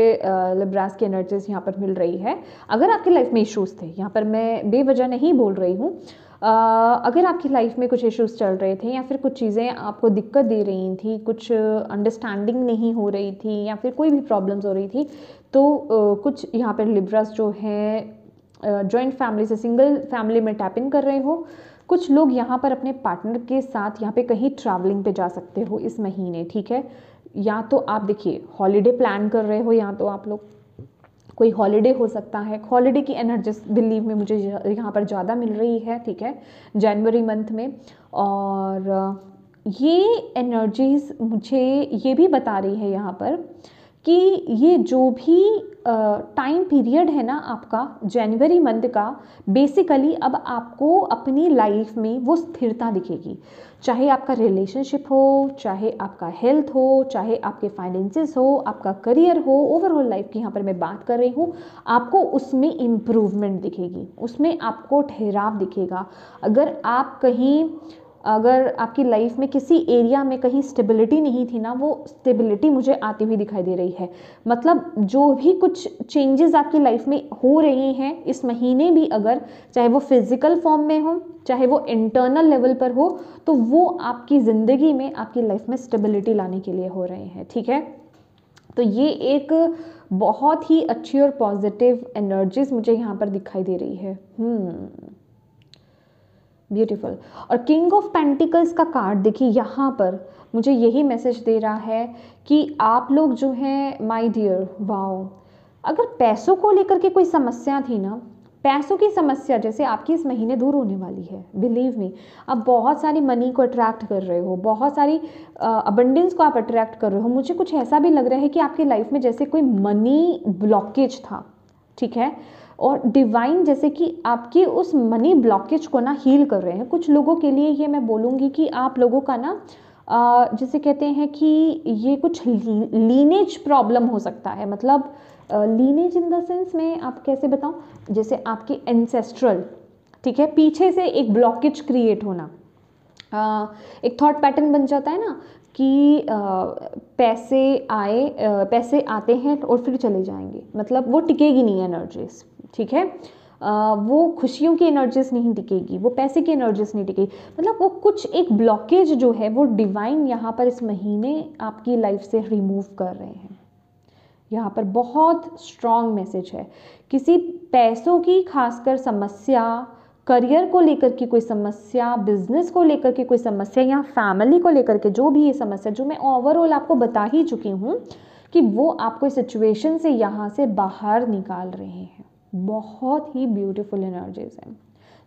लिब्रास की एनर्जीज यहाँ पर मिल रही है। अगर आपकी लाइफ में इश्यूज़ थे, यहाँ पर मैं बेवजह नहीं बोल रही हूँ अगर आपकी लाइफ में कुछ इश्यूज़ चल रहे थे या फिर कुछ चीज़ें आपको दिक्कत दे रही थी, कुछ अंडरस्टैंडिंग नहीं हो रही थी या फिर कोई भी प्रॉब्लम्स हो रही थी तो कुछ यहाँ पर लिब्रास जो हैं जॉइंट फैमिली से सिंगल फैमिली में टैप इन कर रहे हो। कुछ लोग यहाँ पर अपने पार्टनर के साथ यहाँ पे कहीं ट्रैवलिंग पे जा सकते हो इस महीने, ठीक है? या तो आप देखिए हॉलीडे प्लान कर रहे हो या तो आप लोग, कोई हॉलीडे हो सकता है। हॉलीडे की एनर्जी दिल्ली में मुझे यहाँ पर ज़्यादा मिल रही है, ठीक है? जनवरी मंथ में। और, ये एनर्जीज मुझे ये भी बता रही है यहाँ पर कि ये जो भी टाइम पीरियड है ना आपका जनवरी मंथ का बेसिकली अब आपको अपनी लाइफ में वो स्थिरता दिखेगी। चाहे आपका रिलेशनशिप हो, चाहे आपका हेल्थ हो, चाहे आपके फाइनेंसेस हो, आपका करियर हो ओवरऑल लाइफ की यहाँ पर मैं बात कर रही हूँ, आपको उसमें इम्प्रूवमेंट दिखेगी, उसमें आपको ठहराव दिखेगा। अगर आप कहीं अगर आपकी लाइफ में किसी एरिया में कहीं स्टेबिलिटी नहीं थी ना, वो स्टेबिलिटी मुझे आती हुई दिखाई दे रही है। मतलब जो भी कुछ चेंजेस आपकी लाइफ में हो रहे हैं, इस महीने भी अगर, चाहे वो फ़िज़िकल फॉर्म में हो, चाहे वो इंटरनल लेवल पर हो तो वो आपकी ज़िंदगी में, आपकी लाइफ में स्टेबिलिटी लाने के लिए हो रहे हैं, ठीक है? तो ये एक बहुत ही अच्छी और पॉजिटिव एनर्जीज मुझे यहाँ पर दिखाई दे रही है। हम्म। ब्यूटीफुल और किंग ऑफ़ पेंटिकल्स का कार्ड देखिए, यहाँ पर मुझे यही मैसेज दे रहा है कि आप लोग जो हैं माय डियर वाओ अगर पैसों को लेकर के कोई समस्या थी ना, पैसों की समस्या जैसे आपकी इस महीने दूर होने वाली है बिलीव मी आप बहुत सारी मनी को अट्रैक्ट कर रहे हो, बहुत सारी अबंडेंस को आप अट्रैक्ट कर रहे हो। मुझे कुछ ऐसा भी लग रहा है कि आपकी लाइफ में जैसे कोई मनी ब्लॉकेज था, ठीक है? और डिवाइन जैसे कि आपके उस मनी ब्लॉकेज को ना हील कर रहे हैं। कुछ लोगों के लिए ये मैं बोलूँगी कि आप लोगों का ना जैसे कहते हैं कि ये कुछ लीनेज प्रॉब्लम हो सकता है। मतलब लीनेज इन द सेंस में आप कैसे बताऊँ? जैसे आपके एंसेस्ट्रल ठीक है? पीछे से एक ब्लॉकेज क्रिएट होना। एक थॉट पैटर्न बन जाता है ना कि पैसे आए पैसे आते हैं और फिर चले जाएँगे। मतलब वो टिकेगी नहीं एनर्जीज ठीक है? वो खुशियों की एनर्जीज नहीं टिकेगी, वो पैसे की एनर्जीज नहीं टिकेगी। मतलब वो कुछ एक ब्लॉकेज जो है, वो डिवाइन यहाँ पर इस महीने आपकी लाइफ से रिमूव कर रहे हैं। यहाँ पर बहुत स्ट्रॉन्ग मैसेज है। किसी पैसों की खासकर समस्या करियर को लेकर की कोई समस्या, बिज़नेस को लेकर की कोई समस्या या फैमिली को लेकर के जो भी ये समस्या, जो मैं ओवरऑल आपको बता ही चुकी हूँ कि वो आपको सिचुएशन से यहाँ से बाहर निकाल रहे हैं। बहुत ही ब्यूटीफुल एनर्जीज हैं।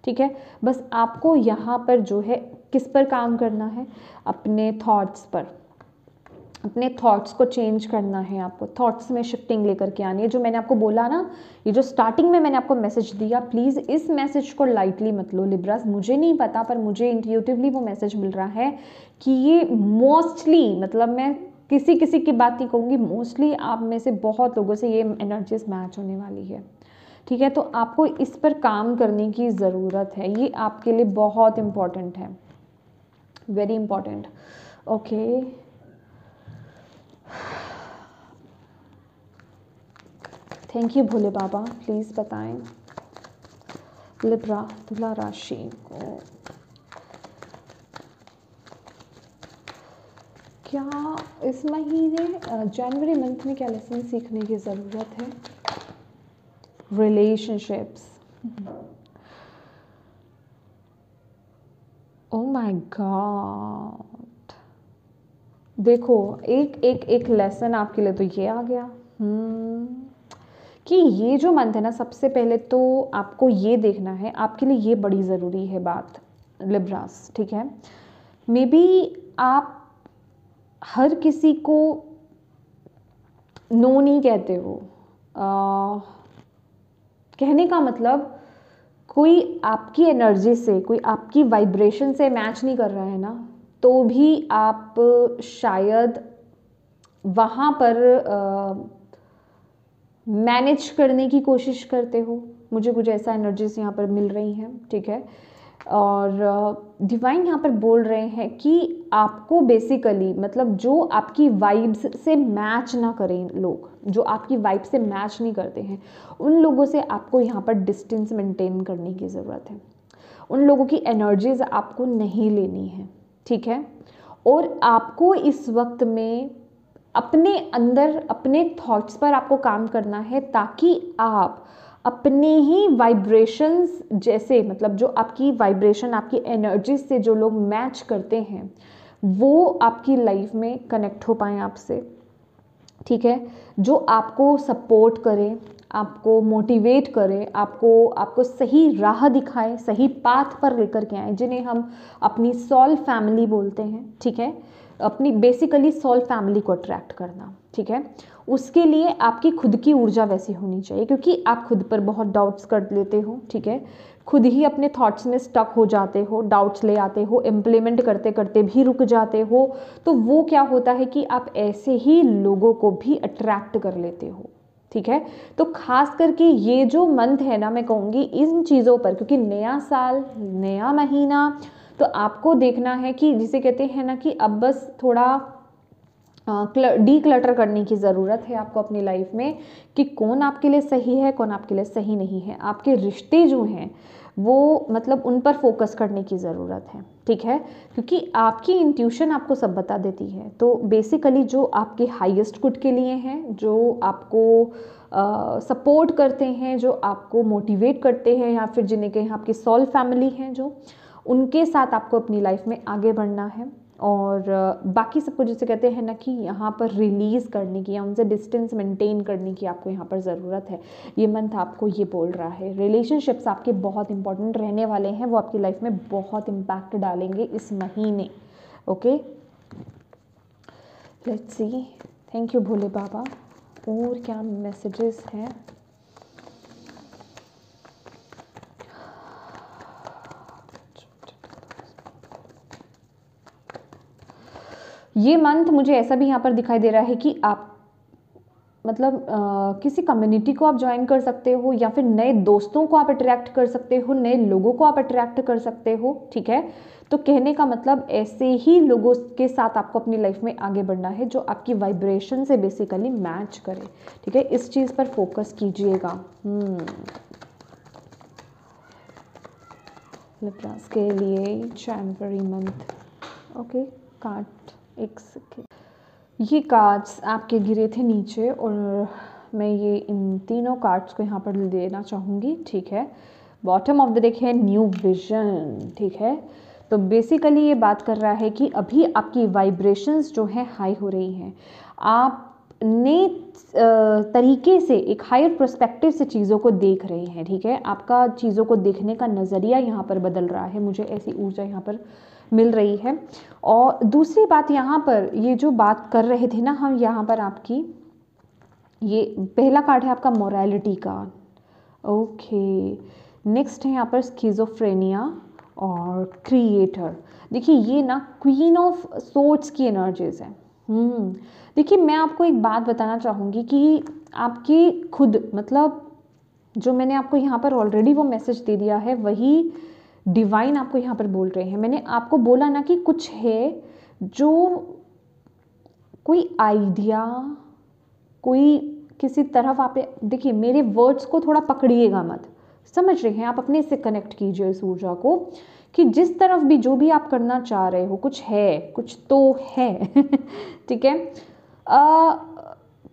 ठीक है? बस आपको यहाँ पर जो है किस पर काम करना है? अपने थॉट्स पर। अपने थॉट्स को चेंज करना है आपको थॉट्स में शिफ्टिंग लेकर के आनी है। जो मैंने आपको बोला ना, ये जो स्टार्टिंग में मैंने आपको मैसेज दिया प्लीज़ इस मैसेज को लाइटली मत लो लिब्रास मुझे नहीं पता, पर मुझे इंट्यूटिवली वो मैसेज मिल रहा है कि ये मोस्टली मतलब मैं किसी किसी की बात नहीं कहूँगी मोस्टली आप में से बहुत लोगों से ये एनर्जीज मैच होने वाली है। ठीक है? तो आपको इस पर काम करने की ज़रूरत है। ये आपके लिए बहुत इंपॉर्टेंट है। Very important okay thank you Bhole Baba. Please बताएँ. लिब्रा तुला राशि को. क्या इस महीने जनवरी मंथ में क्या लेसन सीखने की ज़रूरत है? रिलेशनशिप्स ओ माय गॉड देखो, एक एक एक लेसन आपके लिए तो ये आ गया. हम्म hmm. कि ये जो मंथ है ना सबसे पहले तो आपको ये देखना है आपके लिए ये बड़ी ज़रूरी है बात लिब्रास ठीक है? मे बी आप हर किसी को नो नहीं कहते हो। आ, कहने का मतलब कोई आपकी एनर्जी से कोई आपकी वाइब्रेशन से मैच नहीं कर रहा है ना तो भी आप शायद वहाँ पर मैनेज करने की कोशिश करते हो? मुझे कुछ ऐसा एनर्जीज यहाँ पर मिल रही हैं, ठीक है? और डिवाइन यहाँ पर बोल रहे हैं कि आपको बेसिकली मतलब जो आपकी वाइब्स से मैच ना करें लोग, जो आपकी वाइब से मैच नहीं करते हैं, उन लोगों से आपको यहाँ पर डिस्टेंस मेंटेन करने की ज़रूरत है। उन लोगों की एनर्जीज आपको नहीं लेनी है, ठीक है? और आपको इस वक्त में अपने अंदर, अपने थॉट्स पर आपको काम करना है ताकि आप अपने ही वाइब्रेशंस जैसे मतलब जो आपकी वाइब्रेशन आपकी एनर्जी से जो लोग मैच करते हैं, वो आपकी लाइफ में कनेक्ट हो पाए आपसे। ठीक है? जो आपको सपोर्ट करें, आपको मोटिवेट करें, आपको आपको सही राह दिखाएँ, सही पाथ पर लेकर के आए, जिन्हें हम अपनी सॉल फैमिली बोलते हैं, ठीक है? अपनी बेसिकली सॉल फैमिली को अट्रैक्ट करना, ठीक है? उसके लिए आपकी खुद की ऊर्जा वैसी होनी चाहिए, क्योंकि आप खुद पर बहुत डाउट्स कर लेते हो, ठीक है? खुद ही अपने थॉट्स में स्टक हो जाते हो डाउट्स ले आते हो इम्प्लीमेंट करते करते भी रुक जाते हो तो वो क्या होता है कि आप ऐसे ही लोगों को भी अट्रैक्ट कर लेते हो, ठीक है? तो खास करके ये जो मंथ है ना, मैं कहूँगी इन चीज़ों पर, क्योंकि नया साल, नया महीना तो आपको देखना है कि जिसे कहते हैं ना कि अब बस थोड़ा डी क्लटर करने की ज़रूरत है आपको अपनी लाइफ में कि कौन आपके लिए सही है, कौन आपके लिए सही नहीं है। आपके रिश्ते जो हैं, वो मतलब उन पर फोकस करने की ज़रूरत है, ठीक है? क्योंकि आपकी इंट्यूशन आपको सब बता देती है। तो बेसिकली जो आपके हाईएस्ट गुड के लिए हैं, जो आपको सपोर्ट करते हैं, जो आपको मोटिवेट करते हैं, या फिर जिन्हें कहें आपकी सॉल फैमिली हैं जो उनके साथ आपको अपनी लाइफ में आगे बढ़ना है। और बाकी सबको जिसे कहते हैं ना कि यहाँ पर रिलीज़ करने की या उनसे डिस्टेंस मेंटेन करने की आपको यहाँ पर ज़रूरत है। ये मंथ आपको ये बोल रहा है। रिलेशनशिप्स आपके बहुत इंपॉर्टेंट रहने वाले हैं। वो आपकी लाइफ में बहुत इम्पैक्ट डालेंगे इस महीने। Okay let's see thank you Bhole Baba. और क्या मैसेजेस हैं? ये मंथ मुझे ऐसा भी यहाँ पर दिखाई दे रहा है कि आप मतलब आ, किसी कम्युनिटी को आप ज्वाइन कर सकते हो या फिर नए दोस्तों को आप अट्रैक्ट कर सकते हो नए लोगों को आप अट्रैक्ट कर सकते हो ठीक है? तो कहने का मतलब ऐसे ही लोगों के साथ आपको अपनी लाइफ में आगे बढ़ना है जो आपकी वाइब्रेशन से बेसिकली मैच करे ठीक है? इस चीज़ पर फोकस कीजिएगा। के लिए जनवरी मंथ ओके काट एक सेकेंड ये कार्ड्स आपके गिरे थे नीचे और मैं ये इन तीनों कार्ड्स को यहाँ पर देना चाहूँगी, ठीक है? बॉटम ऑफ़ द डेक है न्यू विजन ठीक है? तो बेसिकली ये बात कर रहा है कि अभी आपकी वाइब्रेशंस जो हैं हाई हो रही हैं। आप नए तरीके से एक हायर प्रोस्पेक्टिव से चीज़ों को देख रहे हैं, ठीक है? आपका चीज़ों को देखने का नज़रिया यहाँ पर बदल रहा है। मुझे ऐसी ऊर्जा यहाँ पर मिल रही है। और दूसरी बात यहाँ पर ये जो बात कर रहे थे ना हम यहाँ पर आपकी ये पहला कार्ड है आपका मोरालिटी का। ओके नेक्स्ट है यहाँ पर स्कीजोफ्रेनिया और क्रिएटर देखिए ये ना क्वीन ऑफ़ सोर्ट्स की एनर्जीज है। हम्म, देखिए मैं आपको एक बात बताना चाहूँगी कि आपकी खुद मतलब जो मैंने आपको यहाँ पर ऑलरेडी वो मैसेज दे दिया है वही डिवाइन आपको यहाँ पर बोल रहे हैं। मैंने आपको बोला ना कि कुछ है जो कोई आइडिया कोई किसी तरफ़ आप देखिए मेरे वर्ड्स को थोड़ा पकड़िएगा मत। समझ रहे हैं? आप अपने से कनेक्ट कीजिए इस ऊर्जा को कि जिस तरफ़ भी जो भी आप करना चाह रहे हो कुछ है कुछ तो है [LAUGHS] ठीक है? आ,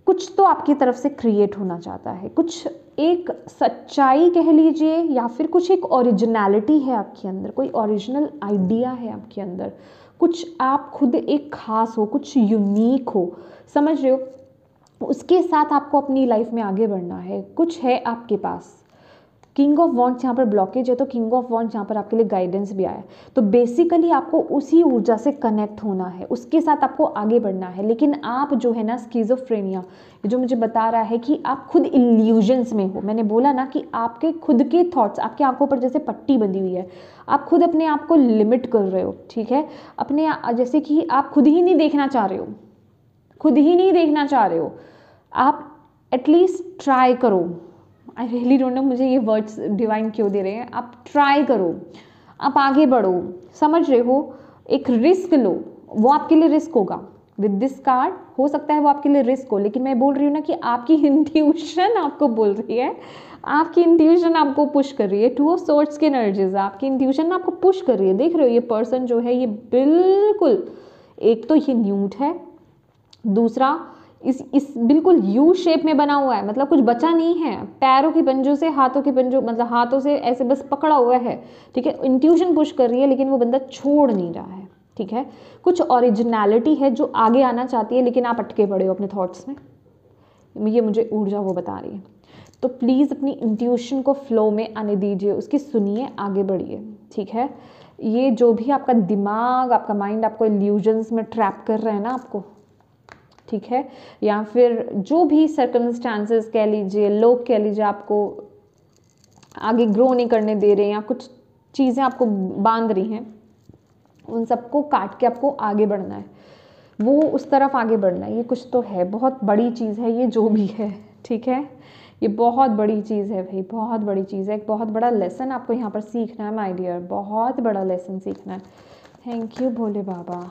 कुछ तो आपकी तरफ़ से क्रिएट होना चाहता है। कुछ एक सच्चाई कह लीजिए या फिर कुछ एक ओरिजिनलिटी है आपके अंदर, कोई ओरिजिनल आइडिया है आपके अंदर। कुछ आप खुद एक खास हो, कुछ यूनिक हो, समझ रहे हो? उसके साथ आपको अपनी लाइफ में आगे बढ़ना है। कुछ है आपके पास। किंग ऑफ़ वॉन्ट्स यहाँ पर ब्लॉकेज है तो किंग ऑफ़ वॉन्ट्स यहाँ पर आपके लिए गाइडेंस भी आया तो बेसिकली आपको उसी ऊर्जा से कनेक्ट होना है, उसके साथ आपको आगे बढ़ना है। लेकिन आप जो है ना स्कीजोफ्रेनिया जो मुझे बता रहा है कि आप खुद इल्यूजन्स में हो। मैंने बोला ना कि आपके खुद के थॉट्स आपकी आँखों पर जैसे पट्टी बंधी हुई है, आप खुद अपने आप को लिमिट कर रहे हो, ठीक है? अपने जैसे कि आप खुद ही नहीं देखना चाह रहे हो, खुद ही नहीं देखना चाह रहे हो। आप एटलीस्ट ट्राई करो। आई रियली डोंट नो मुझे ये वर्ड्स डिवाइन क्यों दे रहे हैं? आप ट्राई करो, आप आगे बढ़ो, समझ रहे हो? एक रिस्क लो, वो आपके लिए रिस्क होगा। विद दिस कार्ड हो सकता है वो आपके लिए रिस्क हो, लेकिन मैं बोल रही हूँ ना कि आपकी [LAUGHS] इंट्यूशन आपको बोल रही है, आपकी इंट्यूशन आपको पुश कर रही है। टू ऑफ़ सोर्ट्स की एनर्जीज आपकी इंट्यूशन आपको पुश कर रही है। देख रहे हो, ये पर्सन जो है, ये बिल्कुल एक तो ये न्यूट है, दूसरा इस इस बिल्कुल यू शेप में बना हुआ है। मतलब कुछ बचा नहीं है। पैरों की पंजों से, हाथों की पंजों मतलब हाथों से ऐसे बस पकड़ा हुआ है। ठीक है? इंट्यूशन पुश कर रही है, लेकिन वो बंदा छोड़ नहीं रहा है। ठीक है? कुछ ओरिजिनलिटी है जो आगे आना चाहती है, लेकिन आप अटके पड़े हो अपने थॉट्स में। ये मुझे ऊर्जा वो बता रही है। तो प्लीज़ अपनी इंट्यूशन को फ्लो में आने दीजिए, उसकी सुनिए, आगे बढ़िए। ठीक है? ये जो भी आपका दिमाग, आपका माइंड आपको इल्यूजन्स में ट्रैप कर रहे हैं ना आपको ठीक है? या फिर जो भी सर्कमस्टांसेस कह लीजिए, लोग कह लीजिए आपको आगे ग्रो नहीं करने दे रहे हैं या कुछ चीज़ें आपको बाँध रही हैं, उन सबको काट के आपको आगे बढ़ना है। वो उस तरफ़ आगे बढ़ना है। ये कुछ तो है। बहुत बड़ी चीज़ है ये, जो भी है। ठीक है? ये बहुत बड़ी चीज़ है भाई, बहुत बड़ी चीज़ है। एक बहुत बड़ा लेसन आपको यहाँ पर सीखना है माय डियर बहुत बड़ा लेसन सीखना है। Thank you Bhole Baba.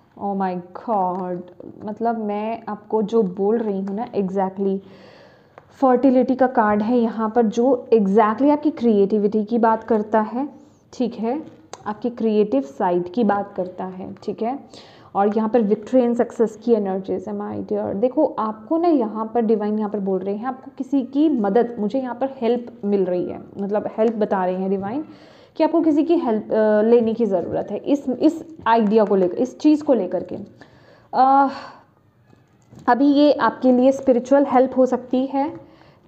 Oh my God मतलब मैं आपको जो बोल रही हूँ ना एग्जैक्टली फर्टिलिटी का कार्ड है यहाँ पर जो एग्जैक्टली exactly आपकी क्रिएटिविटी की बात करता है, ठीक है? आपकी क्रिएटिव साइड की बात करता है, ठीक है? और यहाँ पर विक्ट्री एंड सक्सेस की एनर्जीज है माई डियर देखो, आपको ना यहाँ पर डिवाइन यहाँ पर बोल रहे हैं, आपको किसी की मदद, मुझे यहाँ पर हेल्प मिल रही है। मतलब हेल्प बता रहे हैं डिवाइन कि आपको किसी की हेल्प लेने की ज़रूरत है। इस इस आइडिया को लेकर, इस चीज़ को लेकर के। अभी ये आपके लिए स्पिरिचुअल हेल्प हो सकती है।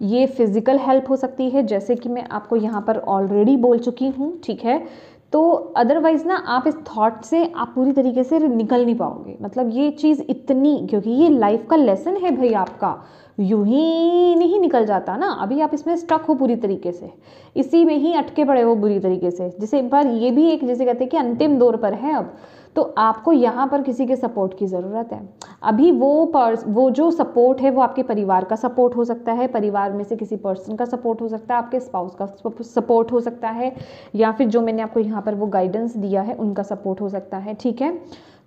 ये फ़िज़िकल हेल्प हो सकती है, जैसे कि मैं आपको यहाँ पर ऑलरेडी बोल चुकी हूँ, ठीक है? तो अदरवाइज़ ना आप इस थॉट से आप पूरी तरीके से निकल नहीं पाओगे। मतलब ये चीज़ इतनी, क्योंकि ये लाइफ का लेसन है भाई आपका। यूँ ही नहीं निकल जाता ना। अभी आप इसमें स्टक हो पूरी तरीके से। इसी में ही अटके पड़े हो बुरी तरीके से। जिसे पर ये भी एक जैसे कहते हैं कि अंतिम दौर पर है अब तो आपको यहाँ पर किसी के सपोर्ट की ज़रूरत है। अभी वो पर्स वो जो सपोर्ट है वो आपके परिवार का सपोर्ट हो सकता है, परिवार में से किसी पर्सन का सपोर्ट हो सकता है, आपके स्पाउस का सपोर्ट हो सकता है, या फिर जो मैंने आपको यहाँ पर वो गाइडेंस दिया है उनका सपोर्ट हो सकता है, ठीक है?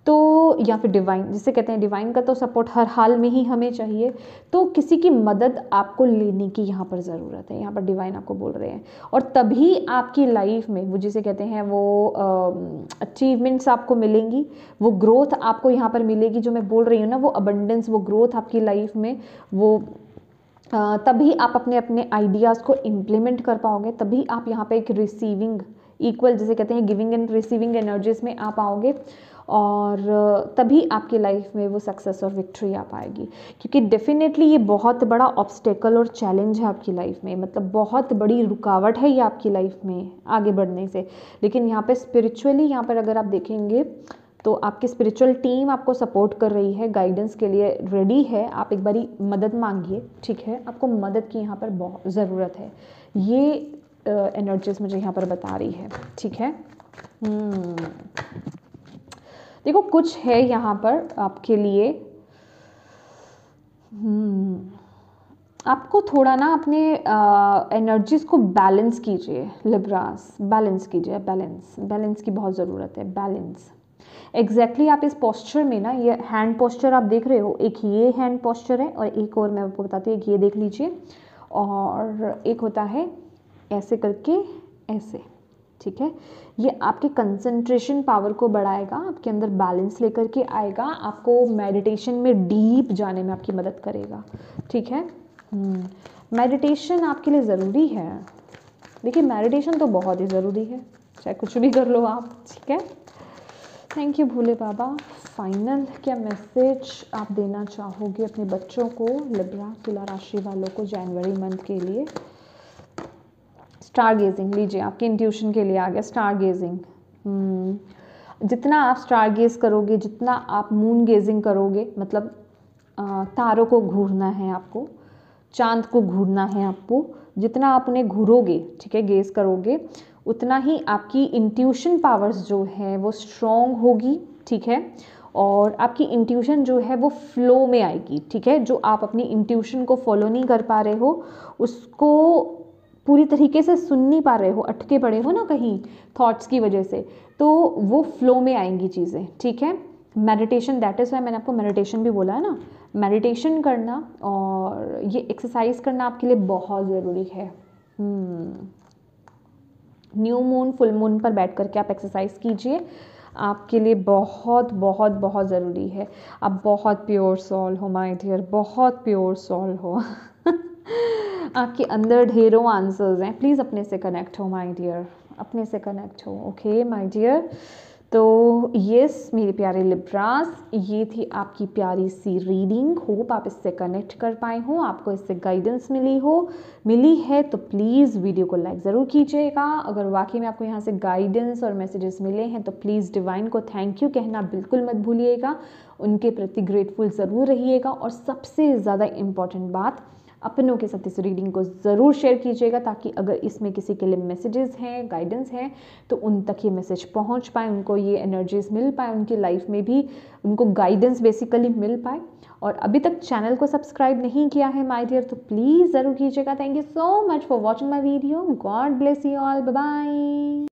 तो या फिर डिवाइन जिसे कहते हैं डिवाइन का तो सपोर्ट हर हाल में ही हमें चाहिए। तो किसी की मदद आपको लेने की यहाँ पर ज़रूरत है, यहाँ पर डिवाइन आपको बोल रहे हैं। और तभी आपकी लाइफ में, वो जिसे कहते हैं वो अचीवमेंट्स आपको मिलेंगी, वो ग्रोथ आपको यहाँ पर मिलेगी, जो मैं बोल रही हूँ ना, वो अबंडेंस वो ग्रोथ आपकी लाइफ में, वो तभी आप अपने अपने आइडियाज़ को इम्प्लीमेंट कर पाओगे, तभी आप यहाँ पे एक रिसीविंग इक्वल जिसे कहते हैं गिविंग एंड रिसीविंग एनर्जीज में आप आओगे, और तभी आपकी लाइफ में वो सक्सेस और विक्ट्री आ पाएगी। क्योंकि डेफिनेटली ये बहुत बड़ा ऑब्स्टेकल और चैलेंज है आपकी लाइफ में। मतलब बहुत बड़ी रुकावट है ये आपकी लाइफ में आगे बढ़ने से। लेकिन यहाँ पे स्पिरिचुअली यहाँ पर अगर आप देखेंगे तो आपकी स्पिरिचुअल टीम आपको सपोर्ट कर रही है गाइडेंस के लिए रेडी है। आप एक बारी मदद मांगिए, ठीक है? आपको मदद की यहाँ पर बहुत ज़रूरत है। ये एनर्जीज मुझे यहाँ पर बता रही है, ठीक है? हम्म। देखो, कुछ है यहाँ पर आपके लिए। हम्म। आपको थोड़ा ना अपने एनर्जीज को बैलेंस कीजिए लिब्रास बैलेंस कीजिए बैलेंस बैलेंस की बहुत ज़रूरत है बैलेंस एग्जैक्टली exactly आप इस पोस्चर में ना, ये हैंड पोस्चर आप देख रहे हो, एक ये हैंड पोस्चर है और एक और मैं आपको बताती हूँ, एक ये देख लीजिए। और एक होता है ऐसे करके ऐसे ठीक है? ये आपके कंसंट्रेशन पावर को बढ़ाएगा आपके अंदर बैलेंस लेकर के आएगा आपको मेडिटेशन में डीप जाने में आपकी मदद करेगा ठीक है? मेडिटेशन हम्म, आपके लिए ज़रूरी है। देखिए मेडिटेशन तो बहुत ही ज़रूरी है चाहे कुछ भी कर लो आप ठीक है? Thank you Bhole Baba. Final क्या मैसेज आप देना चाहोगे अपने बच्चों को लिब्रा तुला राशि वालों को जनवरी मंथ के लिए? स्टार गेजिंग लीजिए आपके इंट्यूशन के लिए आ गया स्टार गेजिंग हम्म, जितना आप स्टार गेज करोगे जितना आप मून गेजिंग करोगे मतलब तारों को घूरना है आपको चाँद को घूरना है आपको जितना आप उन्हें घूरोगे ठीक है गेज करोगे उतना ही आपकी इंट्यूशन पावर्स जो है वो स्ट्रॉन्ग होगी ठीक है? और आपकी इंट्यूशन जो है वो फ्लो में आएगी ठीक है? जो आप अपनी इंट्यूशन को फॉलो नहीं कर पा रहे हो उसको पूरी तरीके से सुन नहीं पा रहे हो, अटके पड़े हो ना कहीं थॉट्स की वजह से तो वो फ्लो में आएँगी चीज़ें, ठीक है? मेडिटेशन दैट इज़ वाई मैंने आपको मेडिटेशन भी बोला है ना? मेडिटेशन करना और ये एक्सरसाइज करना आपके लिए बहुत ज़रूरी है। न्यू मून फुल मून पर बैठ करके आप एक्सरसाइज कीजिए। आपके लिए बहुत बहुत बहुत ज़रूरी है। आप बहुत प्योर सॉल हो माय डियर बहुत प्योर सॉल हो। [LAUGHS] आपके अंदर ढेरों आंसर्स हैं। प्लीज़ अपने से कनेक्ट हो माय डियर अपने से कनेक्ट हो ओके माय डियर तो यस मेरे प्यारे लिब्रास ये थी आपकी प्यारी सी रीडिंग होप आप इससे कनेक्ट कर पाए हो, आपको इससे गाइडेंस मिली हो। मिली है तो प्लीज़ वीडियो को लाइक ज़रूर कीजिएगा। अगर वाकई में आपको यहाँ से गाइडेंस और मैसेजेस मिले हैं तो प्लीज़ डिवाइन को थैंक यू कहना बिल्कुल मत भूलिएगा। उनके प्रति ग्रेटफुल ज़रूर रहिएगा। और सबसे ज़्यादा इंपॉर्टेंट बात अपनों के साथ इस रीडिंग को ज़रूर शेयर कीजिएगा ताकि अगर इसमें किसी के लिए मैसेजेस हैं गाइडेंस हैं तो उन तक ये मैसेज पहुँच पाए, उनको ये एनर्जीज मिल पाए, उनकी लाइफ में भी उनको गाइडेंस बेसिकली मिल पाए। और अभी तक चैनल को सब्सक्राइब नहीं किया है माय डियर तो प्लीज़ ज़रूर कीजिएगा। Thank you so much for watching my video God bless you all bye